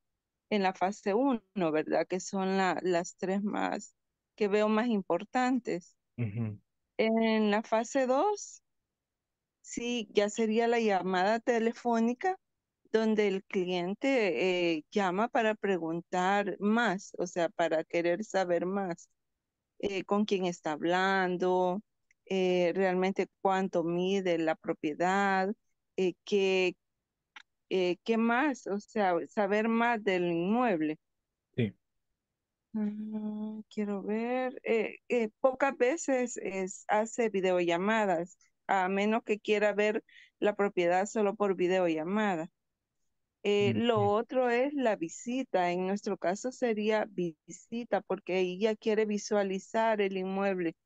en la fase 1, ¿verdad? Que son la- las tres más que veo más importantes. En la fase 2, sí, ya sería la llamada telefónica donde el cliente eh, llama para preguntar más, o sea, para querer saber más eh, con quién está hablando, eh, realmente cuánto mide la propiedad, qué, qué más, o sea, saber más del inmueble. Sí, Mm, quiero ver, eh, eh, pocas veces es, hace videollamadas, a menos que quiera ver la propiedad solo por videollamada. Eh, lo ujú, otro es la visita. En nuestro caso sería visita, porque ella quiere visualizar el inmueble,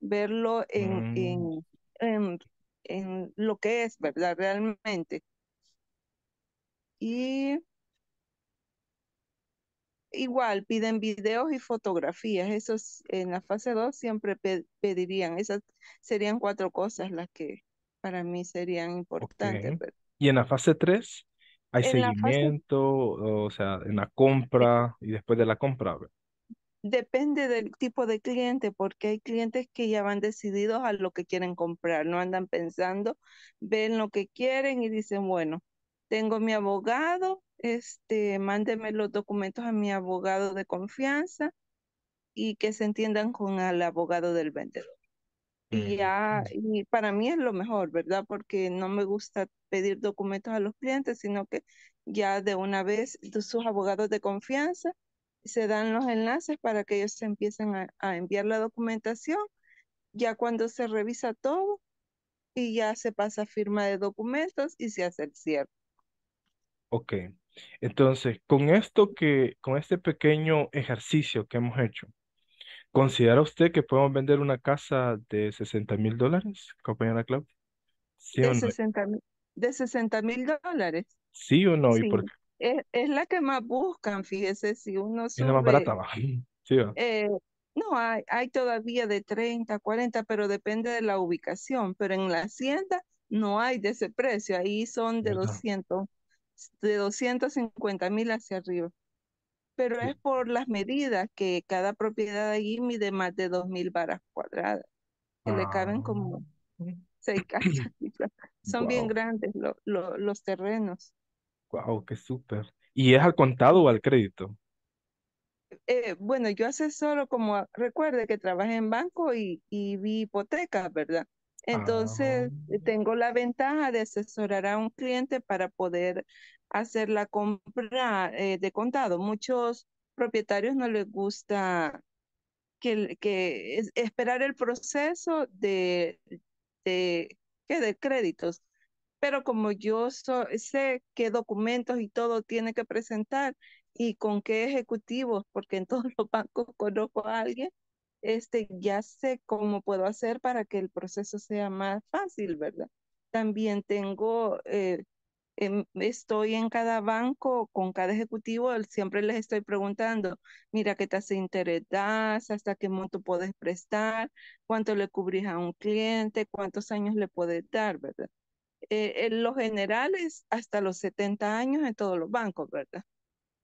verlo en, mm, en, en, en lo que es, ¿verdad? Realmente. Y igual piden videos y fotografías. Esos en la fase 2 siempre pe- pedirían. Esas serían cuatro cosas las que para mí serían importantes. ¿verdad? Y en la fase 3 hay En la fase seguimiento, o sea, en la compra y después de la compra. Depende del tipo de cliente, porque hay clientes que ya van decididos a lo que quieren comprar, no andan pensando, ven lo que quieren y dicen, bueno, tengo mi abogado, este, mándeme los documentos a mi abogado de confianza y que se entiendan con el abogado del vendedor. Y Ujú, ya, y para mí es lo mejor, ¿verdad? Porque no me gusta pedir documentos a los clientes, sino que ya de una vez sus abogados de confianza se dan los enlaces para que ellos se empiecen a, a enviar la documentación. Ya cuando se revisa todo y ya se pasa firma de documentos y se hace el cierre. Ok. Entonces, con esto que, con este pequeño ejercicio que hemos hecho, ¿considera usted que podemos vender una casa de 60 mil dólares, compañera Claudia? ¿Sí De no? 60 mil, de 60 mil dólares. ¿Sí o no? ¿Y por qué? es, es la que más buscan, fíjese, si uno Es la más sube barata, va. Sí, va. Eh, no, hay, hay todavía de 30, 40, pero depende de la ubicación. Pero en la hacienda no hay de ese precio. Ahí son de ¿Verdad? 200, de 250 mil hacia arriba. Pero es por las medidas que cada propiedad allí mide más de 2.000 varas cuadradas, que le caben Ah. como seis casas. Son bien grandes lo- lo- los terrenos. wow, qué súper. ¿Y es al contado o al crédito? Eh, bueno, yo asesoro como, recuerde que trabajé en banco y, y vi hipotecas, ¿verdad? Ah, Entonces, eh, tengo la ventaja de asesorar a un cliente para poder hacer la compra eh, de contado. Muchos propietarios no les gusta que, que es- esperar el proceso de, de, ¿qué? de créditos. Pero como yo so- sé qué documentos y todo tiene que presentar y con qué ejecutivos, porque en todos los bancos conozco a alguien, este, ya sé cómo puedo hacer para que el proceso sea más fácil, ¿verdad? También tengo, eh, em, estoy en cada banco con cada ejecutivo, siempre les estoy preguntando, mira qué tasa de interés das, hasta qué monto puedes prestar, cuánto le cubrís a un cliente, cuántos años le puedes dar, ¿verdad? eh, en los generales hasta los 70 años en todos los bancos, ¿verdad?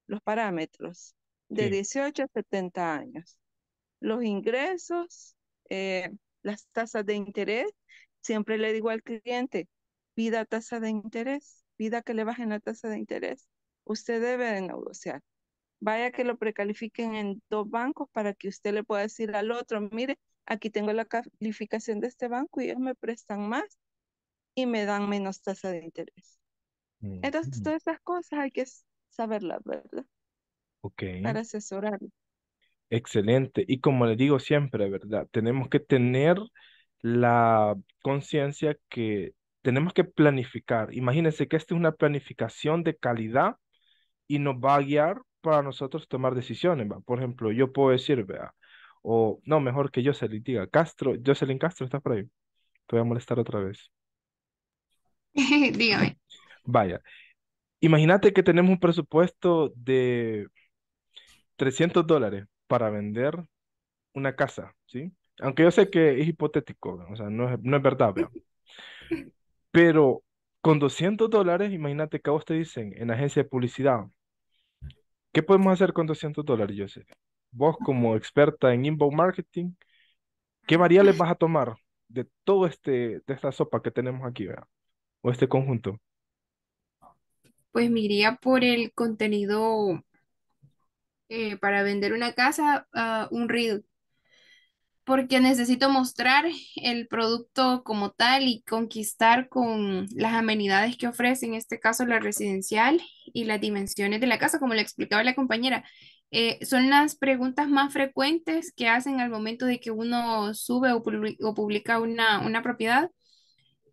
Los parámetros de sí, 18 a 70 años. Los ingresos, eh, las tasas de interés, siempre le digo al cliente, pida tasa de interés, pida que le bajen la tasa de interés. Usted debe de negociar. Vaya que lo precalifiquen en dos bancos para que usted le pueda decir al otro, mire, aquí tengo la calificación de este banco y ellos me prestan más y me dan menos tasa de interés. Entonces, todas esas cosas hay que saberlas, ¿verdad? Ok, Para asesorar. Excelente. Y como le digo siempre, ¿verdad? Tenemos que tener la conciencia que tenemos que planificar. Imagínense que esta es una planificación de calidad y nos va a guiar para nosotros tomar decisiones, ¿va? Por ejemplo, yo puedo decir, vea, o no, mejor que Jocelyn diga, Castro, Jocelyn Castro está por ahí. Te voy a molestar otra vez. Dígame. Vaya, imagínate que tenemos un presupuesto de 300 dólares para vender una casa, ¿sí? Aunque yo sé que es hipotético, o sea, no es, no es verdad. Pero con 200 dólares, imagínate que a vos te dicen en agencia de publicidad, ¿qué podemos hacer con 200 dólares, Joseph? Vos como experta en inbound marketing, ¿qué variables vas a tomar de todo este, de esta sopa que tenemos aquí, ¿verdad? O este conjunto. Pues me iría por el contenido eh, para vender una casa, a un reel, porque necesito mostrar el producto como tal y conquistar con las amenidades que ofrece, en este caso la residencial y las dimensiones de la casa, como le explicaba la compañera. Eh, son las preguntas más frecuentes que hacen al momento de que uno sube o, publi- o publica una, una propiedad.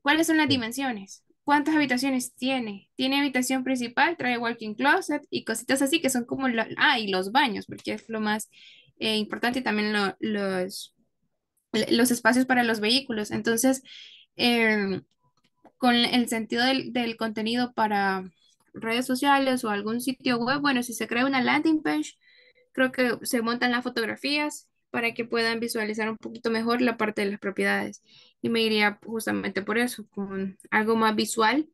¿Cuáles son las dimensiones? ¿Cuántas habitaciones tiene? ¿Tiene habitación principal? ¿Trae walk-in closet? Y cositas así que son como... la- ah, y los baños, porque es lo más eh, importante y también lo- los, los espacios para los vehículos. Entonces, em, con el sentido del, del contenido para redes sociales o algún sitio web, bueno, si se crea una landing page, creo que se montan las fotografías para que puedan visualizar un poquito mejor la parte de las propiedades. Y me iría justamente por eso, con algo más visual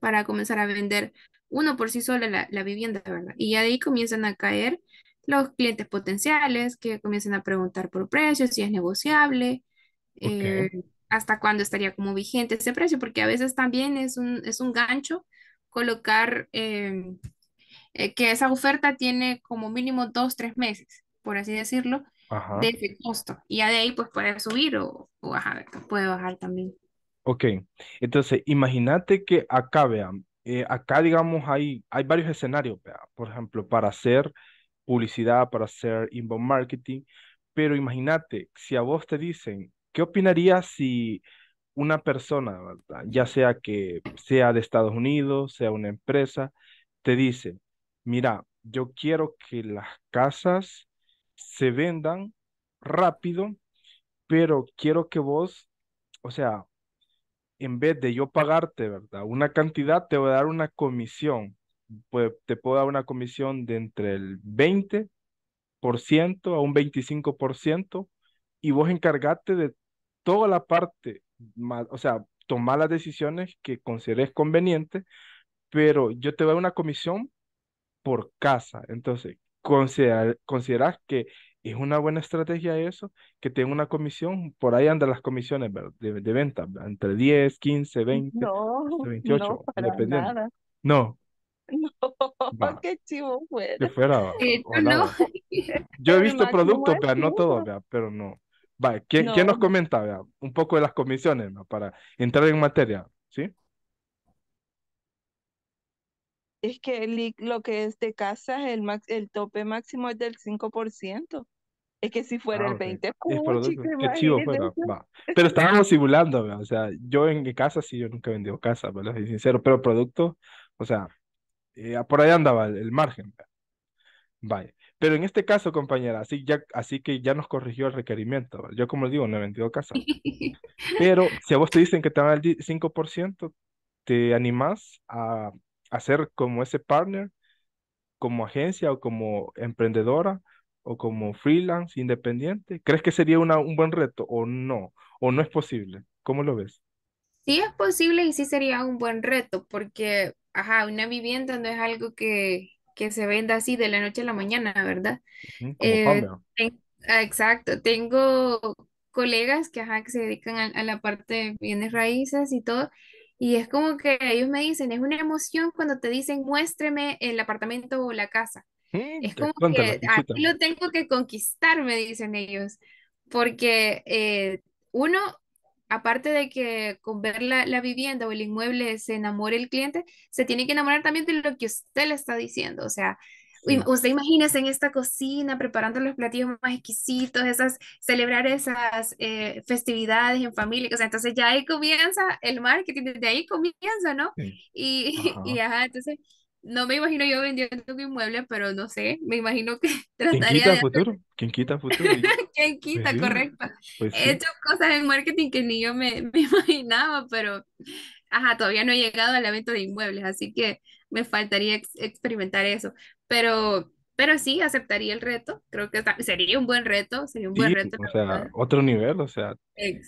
para comenzar a vender uno por sí solo la, la vivienda, ¿verdad? Y ya de ahí comienzan a caer los clientes potenciales que comienzan a preguntar por precios, si es negociable, eh, hasta cuándo estaría como vigente ese precio, porque a veces también es un, es un gancho colocar eh, eh, que esa oferta tiene como mínimo dos, tres meses, por así decirlo, de ajá. ese costo. Y ya de ahí pues puede subir o, o bajar, puede bajar también. Ok, entonces imagínate que acá, vean, eh, acá digamos hay, hay varios escenarios, por ejemplo, para hacer publicidad, para hacer inbound marketing, pero imagínate, si a vos te dicen, ¿qué opinarías si una persona, ¿verdad? ya sea que sea de Estados Unidos, sea una empresa, te dice, mira, yo quiero que las casas se vendan rápido, pero quiero que vos, o sea, en vez de yo pagarte, ¿verdad? Una cantidad, te voy a dar una comisión. Pues te puedo dar una comisión de entre el 20% a un 25% y vos encargate de toda la parte, o sea, tomar las decisiones que consideres convenientes, pero yo te voy a dar una comisión por casa. Entonces, considera- ¿consideras que es una buena estrategia eso? Que tenga una comisión, por ahí andan las comisiones de, de venta, entre 10 15 20 hasta No, no, 28 para dependiendo. nada. No, No, qué chivo que fuera. fuera, De hecho, ojalá. no. Yo he visto productos, vea, no todos, pero no. Va, ¿quién, quién No, nos comenta, vea, un poco de las comisiones, ¿no? Para entrar en materia, ¿sí? Es que el lo que es de casa, el, max, el tope máximo es del 5%. Es que si fuera Ah, el ok. 20, Es puchica, producto. Qué chivo. Va. Pero estábamos simulando, ¿verdad? O sea, yo en casa sí, yo nunca he vendido casa, ¿verdad? Soy sincero, pero producto, o sea, eh, por ahí andaba el, el margen. ¿verdad? Vaya. Pero en este caso, compañera, así, ya, así que ya nos corrigió el requerimiento. ¿verdad? Yo, como les digo, no he vendido casa. Pero si a vos te dicen que te dan el di- 5%, ¿te animás a hacer como ese partner? como agencia o como emprendedora o como freelance independiente? ¿Crees que sería una, un buen reto o no? ¿O no es posible? ¿Cómo lo ves? Sí es posible y sí sería un buen reto porque, ajá, una vivienda no es algo que, que se venda así de la noche a la mañana, ¿verdad? Como Eh, ten- ah, exacto, tengo colegas que, ajá, que se dedican a, a la parte de bienes raíces y todo, y es como que ellos me dicen, es una emoción cuando te dicen, muéstreme el apartamento o la casa. Mm, Es como que aquí lo tengo que conquistar, me dicen ellos, porque eh, uno, aparte de que con ver la, la vivienda o el inmueble se enamore el cliente, se tiene que enamorar también de lo que usted le está diciendo. O sea, Sí, usted imagínese en esta cocina preparando los platillos más exquisitos, esas, celebrar esas eh, festividades en familia. O sea, entonces ya ahí comienza el marketing, desde ahí comienza, ¿no? sí. Y, y Ajá. ajá, entonces no me imagino yo vendiendo un inmueble, pero no sé, me imagino que ¿Quién trataría quita de futuro? ¿Quién quita futuro? ¿Quién Pues quita? sí, Correcto. pues He sí. hecho cosas en marketing que ni yo me, me imaginaba, pero ajá, todavía no he llegado a la venta de inmuebles, así que me faltaría ex- experimentar eso. Pero Pero sí, aceptaría el reto. Creo que sería un buen reto, sería un buen Sí, reto, o sea, verdad. otro nivel, o sea,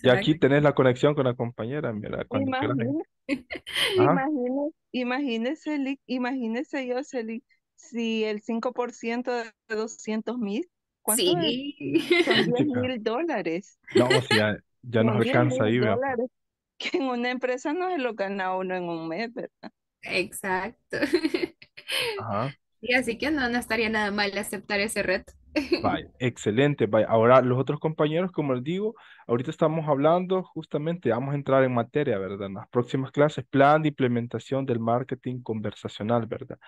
ya aquí tenés la conexión con la compañera, mira, cuando. Imagínese, imagínese, imagínese, yo, Celi, si el 5% de doscientos mil, ¿cuánto es? Son sí, diez chica. mil dólares. No, o sea, ya nos alcanza ahí, dólares que en una empresa no se lo gana uno en un mes, ¿verdad? Exacto. Ajá. Y así que no, no estaría nada mal aceptar ese reto. Vaya, excelente. Vaya, ahora los otros compañeros, como les digo, ahorita estamos hablando justamente, vamos a entrar en materia, ¿verdad? En las próximas clases, plan de implementación del marketing conversacional, ¿verdad?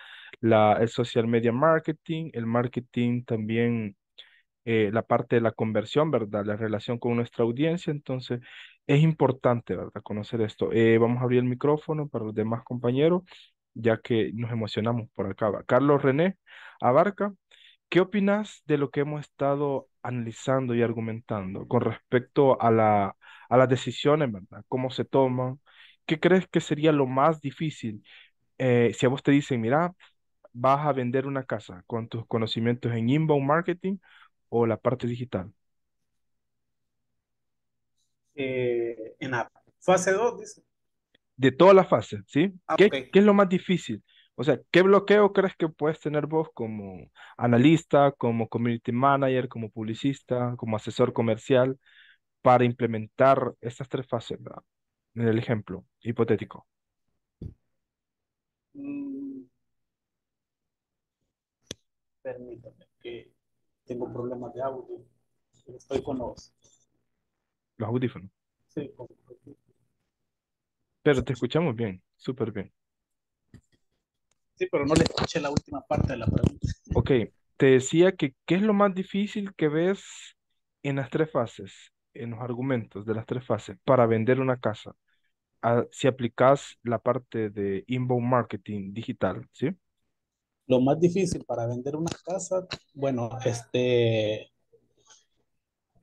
La, el social media marketing, el marketing también, eh, la parte de la conversión, ¿verdad? La relación con nuestra audiencia. Entonces, es importante, ¿verdad? Conocer esto. Eh, vamos a abrir el micrófono para los demás compañeros, ya que nos emocionamos por acá. Carlos René Abarca. ¿Qué opinas de lo que hemos estado analizando y argumentando con respecto a la, a las decisiones, ¿verdad? ¿Cómo se toman? ¿Qué crees que sería lo más difícil? Eh, si a vos te dicen, mira, vas a vender una casa con tus conocimientos en inbound marketing o la parte digital. Eh, en la fase 2, dice. De todas las fases, ¿sí? Ah, ¿Qué, qué es lo más difícil? O sea, ¿qué bloqueo crees que puedes tener vos como analista, como community manager, como publicista, como asesor comercial? para implementar estas tres fases, ¿verdad? En el ejemplo hipotético. Mm, permítame, que tengo problemas de audio. Estoy con los. Los audífonos. Sí, con- Pero te escuchamos bien, súper bien. sí, pero no le escuché la última parte de la pregunta. Ok, te decía que ¿qué es lo más difícil que ves en las tres fases, en los argumentos de las tres fases para vender una casa? Ah, si aplicas la parte de inbound marketing digital, ¿sí? Lo más difícil para vender una casa, bueno, este,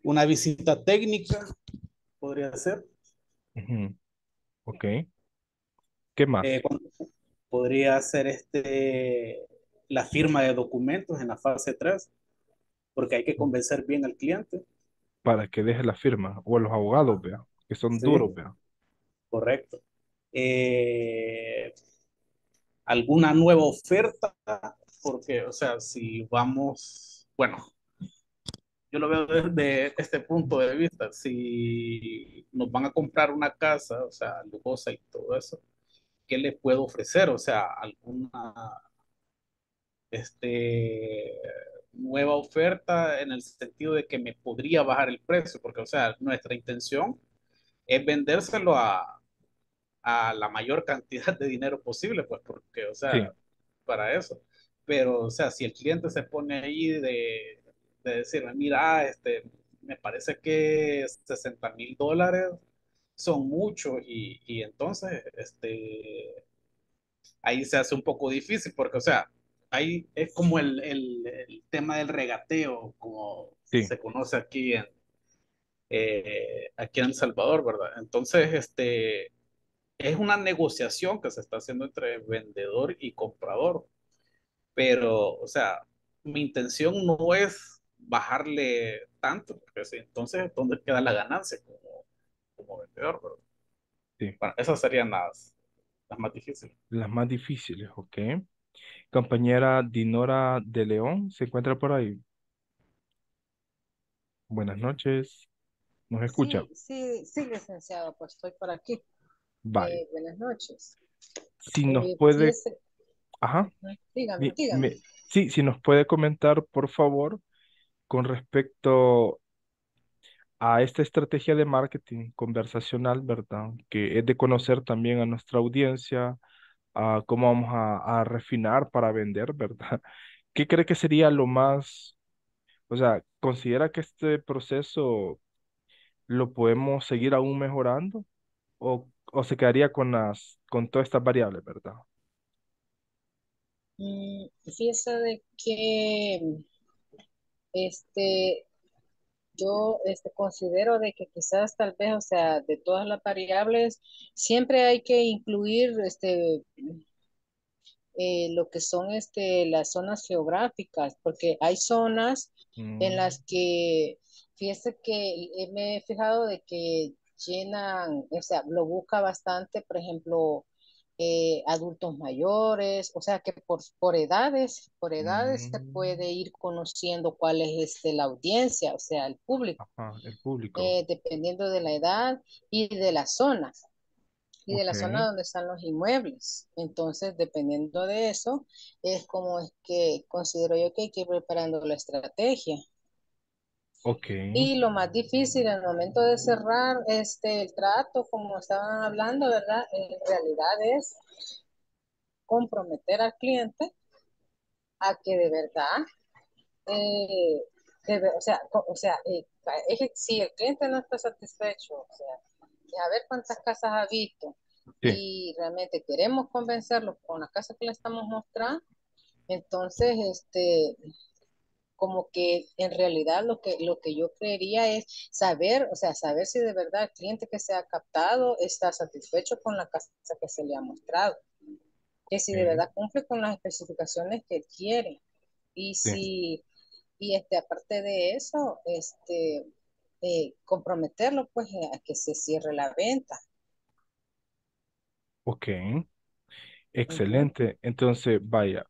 una visita técnica podría ser. Ok. ¿Qué más? Eh, podría ser este, la firma de documentos en la fase 3, porque hay que convencer bien al cliente. Para que deje la firma o los abogados, vea, que son Sí, duros, vea. correcto. Eh, alguna nueva oferta, porque, o sea, si vamos, bueno, yo lo veo desde este punto de vista, si nos van a comprar una casa, o sea, lujosa y todo eso, ¿qué le puedo ofrecer? O sea, alguna, este, nueva oferta en el sentido de que me podría bajar el precio, porque, o sea, nuestra intención es vendérselo a, a la mayor cantidad de dinero posible, pues, porque, o Sí, sea, para eso. Pero, o sea, si el cliente se pone ahí de, de decirme, mira, este, me parece que 60 mil dólares son muchos y, y entonces, este, ahí se hace un poco difícil porque, o sea, ahí es como el, el, el tema del regateo, como sí, se conoce aquí en, eh, aquí en El Salvador, ¿verdad? Entonces, este, es una negociación que se está haciendo entre vendedor y comprador, pero, o sea, mi intención no es bajarle tanto, porque entonces, ¿dónde queda la ganancia como, como vendedor? sí. Bueno, esas serían las, las más difíciles. Las más difíciles, ok. Compañera Dinora de León, ¿se encuentra por ahí? Buenas noches, ¿nos escucha? Sí, sí, sí, licenciado, pues estoy por aquí. Vale. Eh, buenas noches. Si nos Eh, puede, ajá, dígame, dígame. me- sí, si nos puede comentar, por favor, con respecto a esta estrategia de marketing conversacional, ¿verdad? Que es de conocer también a nuestra audiencia, a cómo vamos a, a refinar para vender, ¿verdad? ¿Qué cree que sería lo más, o sea, considera que este proceso lo podemos seguir aún mejorando o, o se quedaría con las, con todas estas variables, ¿verdad? Mm, fíjese de que este, yo este, considero de que quizás tal vez, o sea, de todas las variables, siempre hay que incluir este, eh, lo que son este, las zonas geográficas, porque hay zonas en Mm, las que, fíjese que me he fijado de que llenan, o sea, lo busca bastante, por ejemplo, eh, adultos mayores, o sea que por, por edades, por edades se mm, puede ir conociendo cuál es este, la audiencia, o sea, el público, ajá, el público. eh, dependiendo de la edad y de la zona y de la zona donde están los inmuebles. Entonces, dependiendo de eso, es como es que considero yo que hay que ir preparando la estrategia. Ok, Y lo más difícil al momento de cerrar este el trato, como estaban hablando, ¿verdad? En realidad es comprometer al cliente a que de verdad, eh, debe- o sea, o sea, eh, es si el cliente no está satisfecho, o sea, a ver cuántas casas ha visto sí, y realmente queremos convencerlo con la casa que le estamos mostrando, entonces, este, como que en realidad lo que, lo que yo creería es saber, o sea, saber si de verdad el cliente que se ha captado está satisfecho con la casa que se le ha mostrado, que si de verdad cumple con las especificaciones que quiere. Y sí, si, y este, aparte de eso, este, eh, comprometerlo pues a que se cierre la venta. ok, excelente. Entonces, vaya,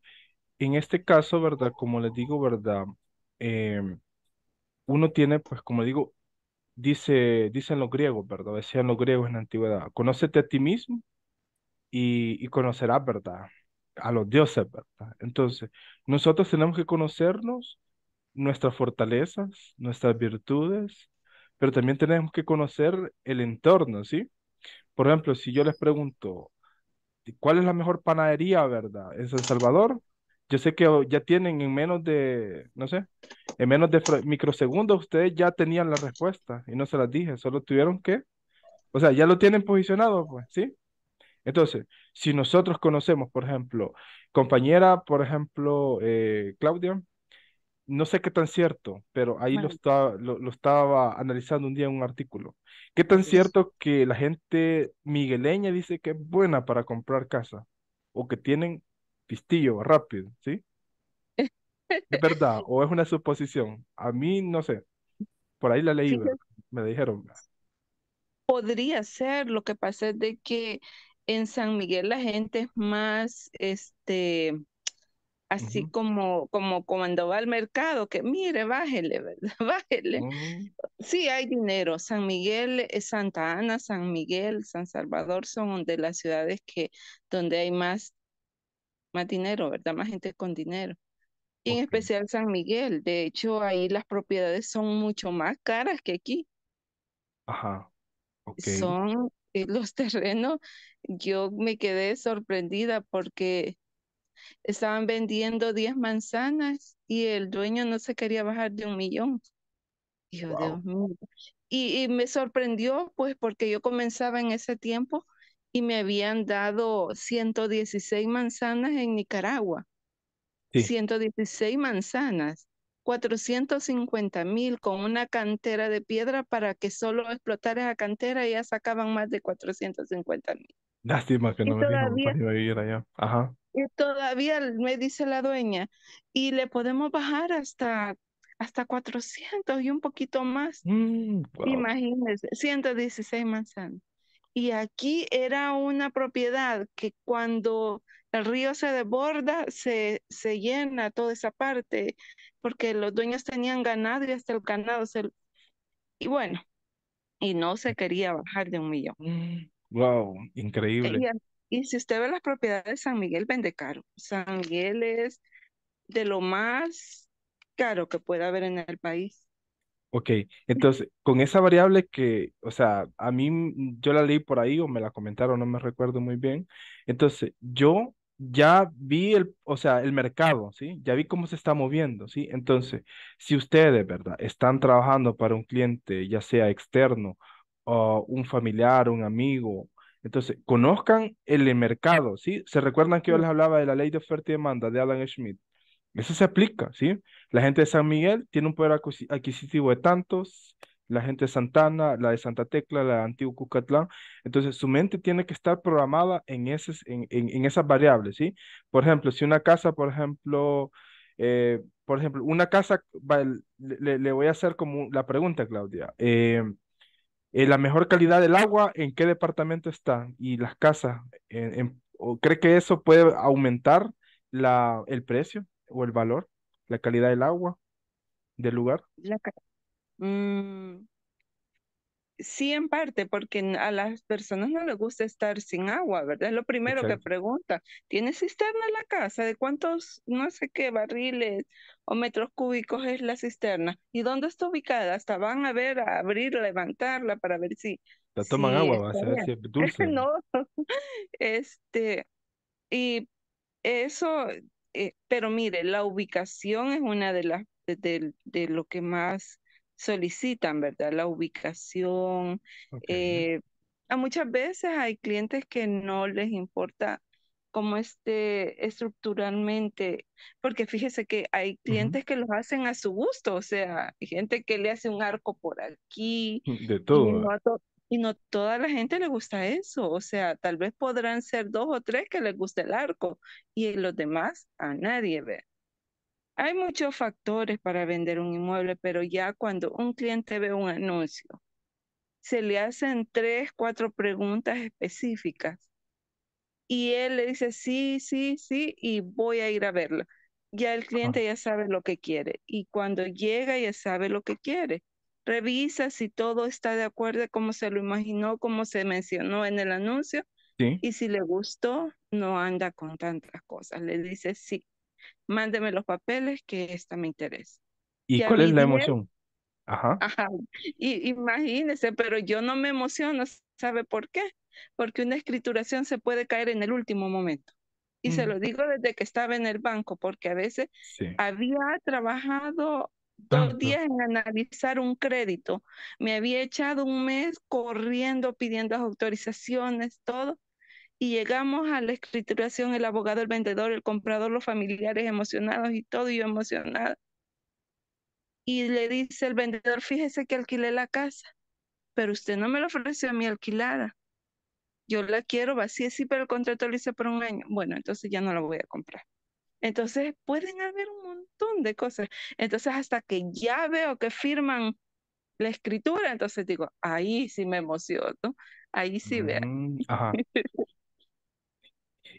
en este caso, ¿verdad? Como les digo, ¿verdad? Em, uno tiene, pues, como digo, dice, dicen los griegos, ¿verdad? Decían los griegos en la antigüedad, conócete a ti mismo y, y conocerás, ¿verdad? A los dioses, ¿verdad? Entonces, nosotros tenemos que conocernos nuestras fortalezas, nuestras virtudes, pero también tenemos que conocer el entorno, ¿sí? Por ejemplo, si yo les pregunto, ¿cuál es la mejor panadería, verdad? En San Salvador, yo sé que ya tienen en menos de, no sé, en menos de microsegundos ustedes ya tenían la respuesta y no se las dije, solo tuvieron que, o sea, ya lo tienen posicionado, pues, ¿sí? Entonces, si nosotros conocemos, por ejemplo, compañera, por ejemplo, eh, Claudia, no sé qué tan cierto, pero ahí lo estaba, lo, lo estaba analizando un día en un artículo. ¿Qué tan cierto que la gente migueleña dice que es buena para comprar casa o que tienen pistillo rápido, ¿sí? ¿Es verdad o es una suposición? A mí no sé, por ahí la leí. Fíjate, Me dijeron. podría ser, lo que pasa es de que en San Miguel la gente es más, este, así como, como cuando va al mercado, que mire, bájele, ¿verdad? Bájele. Mm, Sí, hay dinero. San Miguel, eh, Santa Ana, San Miguel, San Salvador son de las ciudades que donde hay más, más dinero, ¿verdad? Más gente con dinero. Y en ok, especial San Miguel. De hecho, ahí las propiedades son mucho más caras que aquí. ajá, ok, Son eh, los terrenos. Yo me quedé sorprendida porque estaban vendiendo 10 manzanas y el dueño no se quería bajar de un millón. Dios, wow, Dios mío. Y, y me sorprendió, pues, porque yo comenzaba en ese tiempo y me habían dado 116 manzanas en Nicaragua. sí, 116 manzanas, 450 mil con una cantera de piedra para que solo explotara esa cantera y ya sacaban más de 450 mil. lástima que Y no me dijo todavía, para ir allá, ajá, y todavía me dice la dueña, y le podemos bajar hasta, hasta 400 y un poquito más. Mm, wow, Imagínense, 116 manzanas. Y aquí era una propiedad que cuando el río se desborda, se, se llena toda esa parte, porque los dueños tenían ganado y hasta el ganado se... Y bueno, y no se quería bajar de un millón. Mm, wow, Y, increíble. a- y si usted ve las propiedades de San Miguel, vende caro. San Miguel es de lo más caro que puede haber en el país. Ok, entonces, con esa variable que, o sea, a mí mm, yo la leí por ahí o me la comentaron, no me recuerdo muy bien. Entonces, yo ya vi el, o sea, el mercado, ¿sí? Ya vi cómo se está moviendo, ¿sí? Entonces, si ustedes, ¿verdad? Están trabajando para un cliente, ya sea externo o un familiar, un amigo, entonces, conozcan el mercado, ¿sí? ¿Se recuerdan que yo les hablaba de la ley de oferta y demanda de Alan Schmidt? Eso se aplica, ¿sí? La gente de San Miguel tiene un poder adquisitivo de tantos, la gente de Santana, la de Santa Tecla, la de Cucatlán. Entonces, su mente tiene que estar programada en, en, en, en esas variables, ¿sí? Por ejemplo, si una casa, por ejemplo, eh, por ejemplo, una casa, le, le voy a hacer como la pregunta, Claudia. Eh, eh, la mejor calidad del agua, ¿en qué departamento está? Y las casas, en- en- ¿o ¿cree que eso puede aumentar la, el precio o el valor, la calidad del agua del lugar? La Mm, sí, en parte, porque a las personas no les gusta estar sin agua, ¿verdad? Es lo primero que Exacto. preguntan. ¿Tiene cisterna en la casa? ¿De cuántos, no sé qué, barriles o metros cúbicos es la cisterna? ¿Y dónde está ubicada? Hasta van a ver, a abrir, levantarla para ver si, La toman si agua, va a bien. si es dulce. No, este, y eso, eh, pero mire, la ubicación es una de las de, lo que más solicitan, ¿verdad? La ubicación. Eh, a muchas veces hay clientes que no les importa cómo esté estructuralmente, porque fíjese que hay clientes que los hacen a su gusto, o sea, gente que le hace un arco por aquí De y todo. Y no toda la gente le gusta eso, o sea, tal vez podrán ser dos o tres que les guste el arco y los demás a nadie ve. Hay muchos factores para vender un inmueble, pero ya cuando un cliente ve un anuncio, se le hacen tres, cuatro preguntas específicas y él le dice sí, sí, sí y voy a ir a verla. Ya el Ajá. cliente ya sabe lo que quiere y cuando llega ya sabe lo que quiere. Revisa si todo está de acuerdo como se lo imaginó, como se mencionó en el anuncio Sí. y si le gustó, no anda con tantas cosas. Le dice sí, mándeme los papeles que esta me interesa. ¿Y cuál es la 10, emoción? Ajá. ajá, y imagínese, pero yo no me emociono, ¿sabe por qué? Porque una escrituración se puede caer en el último momento. Y se lo digo desde que estaba en el banco, porque a veces Sí. había trabajado dos días en analizar un crédito, me había echado un mes corriendo, pidiendo autorizaciones, todo, y llegamos a la escrituración, el abogado, el vendedor, el comprador, los familiares emocionados y todo, y yo emocionada. Y le dice el vendedor, fíjese que alquilé la casa, pero usted no me la ofreció a mí alquilada. Yo la quiero vacía, sí, pero el contrato lo hice por un año. Bueno, entonces ya no la voy a comprar. Entonces pueden haber un montón de cosas. Entonces hasta que ya veo que firman la escritura, entonces digo, ahí sí me emociono, ahí sí vea. Mm, Ajá.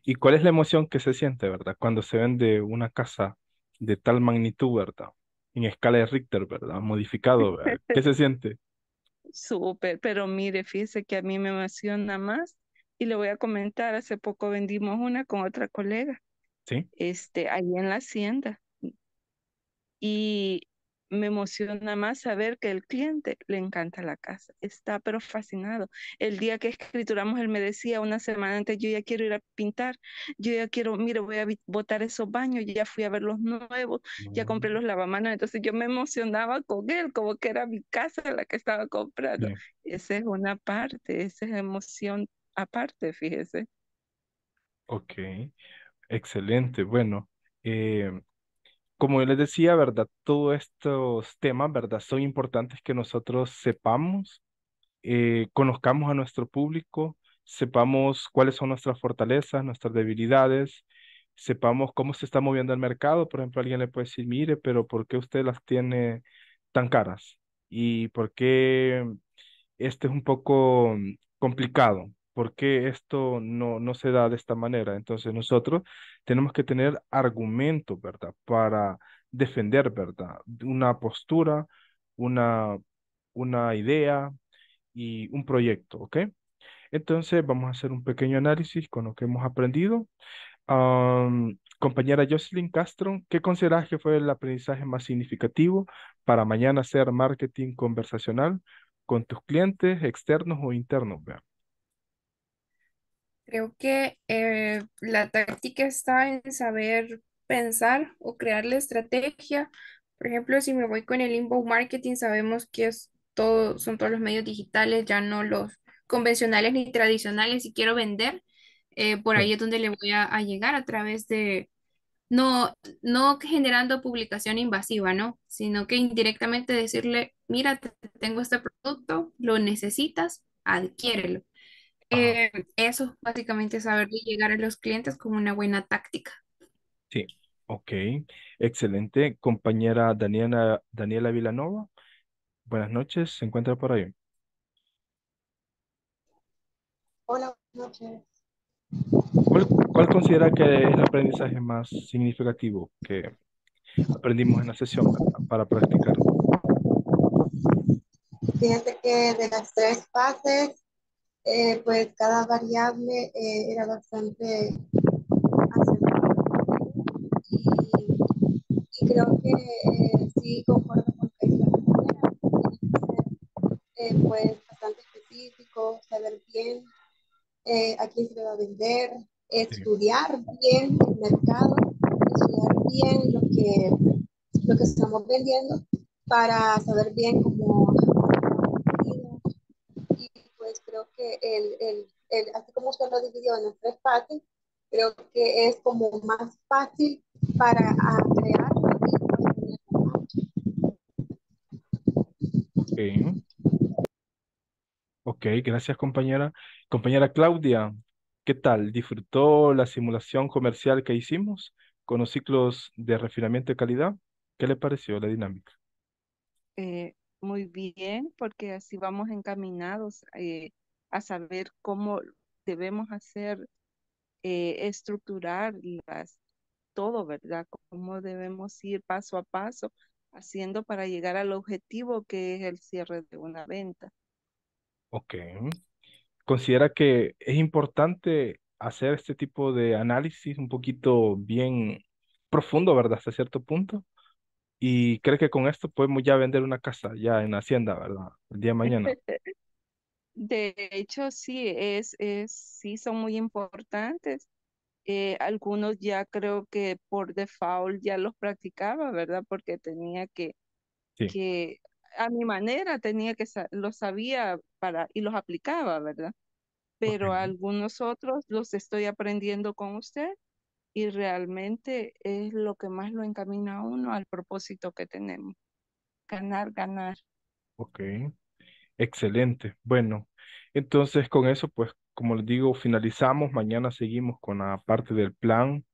¿Y cuál es la emoción que se siente, verdad? Cuando se vende una casa de tal magnitud, ¿verdad? En escala de Richter, ¿verdad? Modificado, ¿verdad? ¿Qué se siente? Súper, pero mire, fíjese que a mí me emociona más y le voy a comentar, hace poco vendimos una con otra colega, ¿Sí? este, ahí en la hacienda y me emociona más saber que el cliente le encanta la casa, está pero fascinado. El día que escrituramos, él me decía una semana antes, yo ya quiero ir a pintar, yo ya quiero, mire, voy a botar esos baños, yo ya fui a ver los nuevos, ya compré Mm, los lavamanos, entonces yo me emocionaba con él, como que era mi casa la que estaba comprando. Sí. Esa es una parte, esa es emoción aparte, fíjese. Ok, excelente. Bueno, eh, como yo les decía, ¿verdad? Todos estos temas, ¿verdad? Son importantes que nosotros sepamos eh, conozcamos a nuestro público, sepamos cuáles son nuestras fortalezas, nuestras debilidades, sepamos cómo se está moviendo el mercado. Por ejemplo, alguien le puede decir, mire, pero ¿por qué usted las tiene tan caras? ¿Y por qué este es un poco complicado? ¿Por qué esto no, no se da de esta manera? Entonces nosotros tenemos que tener argumentos, ¿verdad? Para defender, ¿verdad? Una postura, una, una idea y un proyecto, ¿ok? Entonces vamos a hacer un pequeño análisis con lo que hemos aprendido. Compañera Jocelyn Castro, ¿qué consideras que fue el aprendizaje más significativo para mañana hacer marketing conversacional con tus clientes externos o internos? Vea? Creo que eh, la táctica está en saber pensar o crear la estrategia. Por ejemplo, si me voy con el inbound marketing, sabemos que es todo, son todos los medios digitales, ya no los convencionales ni tradicionales. Si quiero vender, eh, por ahí es donde le voy a, a llegar a través de, no, no generando publicación invasiva, ¿no? Sino que indirectamente decirle, mira, te- tengo este producto, lo necesitas, adquiérelo. Eh, eso básicamente saber llegar a los clientes como una buena táctica. sí, ok, excelente. Compañera Daniela, Daniela Vilanova, buenas noches, ¿se encuentra por ahí? Hola, buenas noches. ¿Cuál, cuál considera que es el aprendizaje más significativo que aprendimos en la sesión, ¿verdad? Para practicar. Fíjate que de las tres fases, eh, pues cada variable eh, era bastante. Y, y creo que eh, sí concuerdo con que la pues bastante específico, saber bien a quién se le va a vender, estudiar bien el mercado, estudiar bien lo que, lo que estamos vendiendo para saber bien cómo y pues creo que el, el, el, así como usted lo dividió en las tres partes, creo que es como más fácil para ah, crear Ok. Ok, gracias compañera. Compañera Claudia, ¿qué tal? ¿Disfrutó la simulación comercial que hicimos con los ciclos de refinamiento de calidad? ¿Qué le pareció la dinámica? Eh, muy bien, porque así vamos encaminados eh, a saber cómo debemos hacer, eh, estructurar las, todo, ¿verdad? Cómo debemos ir paso a paso haciendo para llegar al objetivo que es el cierre de una venta. Ok. ¿Considera que es importante hacer este tipo de análisis un poquito bien profundo, ¿verdad? Hasta cierto punto. Y cree que con esto podemos ya vender una casa ya en Hacienda, ¿verdad? El día de mañana. De hecho, sí, es, es, sí son muy importantes. Eh, algunos ya creo que por default ya los practicaba, ¿verdad? Porque tenía que, Sí, que a mi manera tenía que, los sabía para, y los aplicaba, ¿verdad? Pero algunos otros los estoy aprendiendo con usted y realmente es lo que más lo encamina a uno al propósito que tenemos. Ganar, ganar. ok. Excelente. Bueno, entonces con eso, pues, como les digo, finalizamos. Mañana seguimos con la parte del plan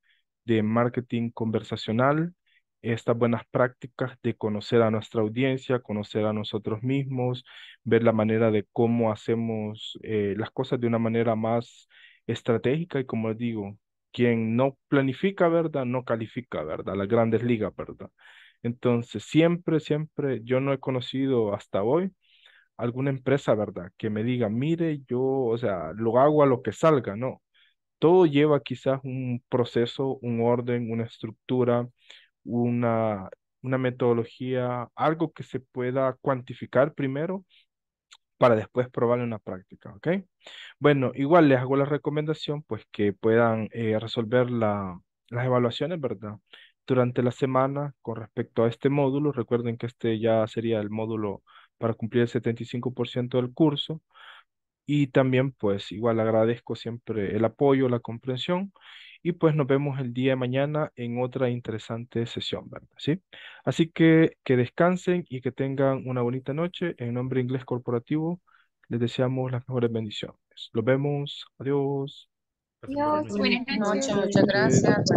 de marketing conversacional, estas buenas prácticas de conocer a nuestra audiencia, conocer a nosotros mismos, ver la manera de cómo hacemos eh, las cosas de una manera más estratégica y como les digo, quien no planifica, ¿verdad? No califica, ¿verdad? Las grandes ligas, ¿verdad? Entonces, siempre, siempre, yo no he conocido hasta hoy alguna empresa, ¿verdad? Que me diga, mire, yo, o sea, lo hago a lo que salga, no. Todo lleva quizás un proceso, un orden, una estructura, una, una metodología, algo que se pueda cuantificar primero para después probarlo en la práctica, ¿ok? Bueno, igual les hago la recomendación, pues que puedan eh, resolver la- las evaluaciones, ¿verdad? Durante la semana con respecto a este módulo. Recuerden que este ya sería el módulo para cumplir el 75% del curso. Y también, pues, igual agradezco siempre el apoyo, la comprensión. Y pues nos vemos el día de mañana en otra interesante sesión, ¿verdad? ¿Sí? Así que que descansen y que tengan una bonita noche. En nombre de Inglés Corporativo, les deseamos las mejores bendiciones. Los vemos. Adiós. Adiós. noches. Buenas noches. muchas gracias.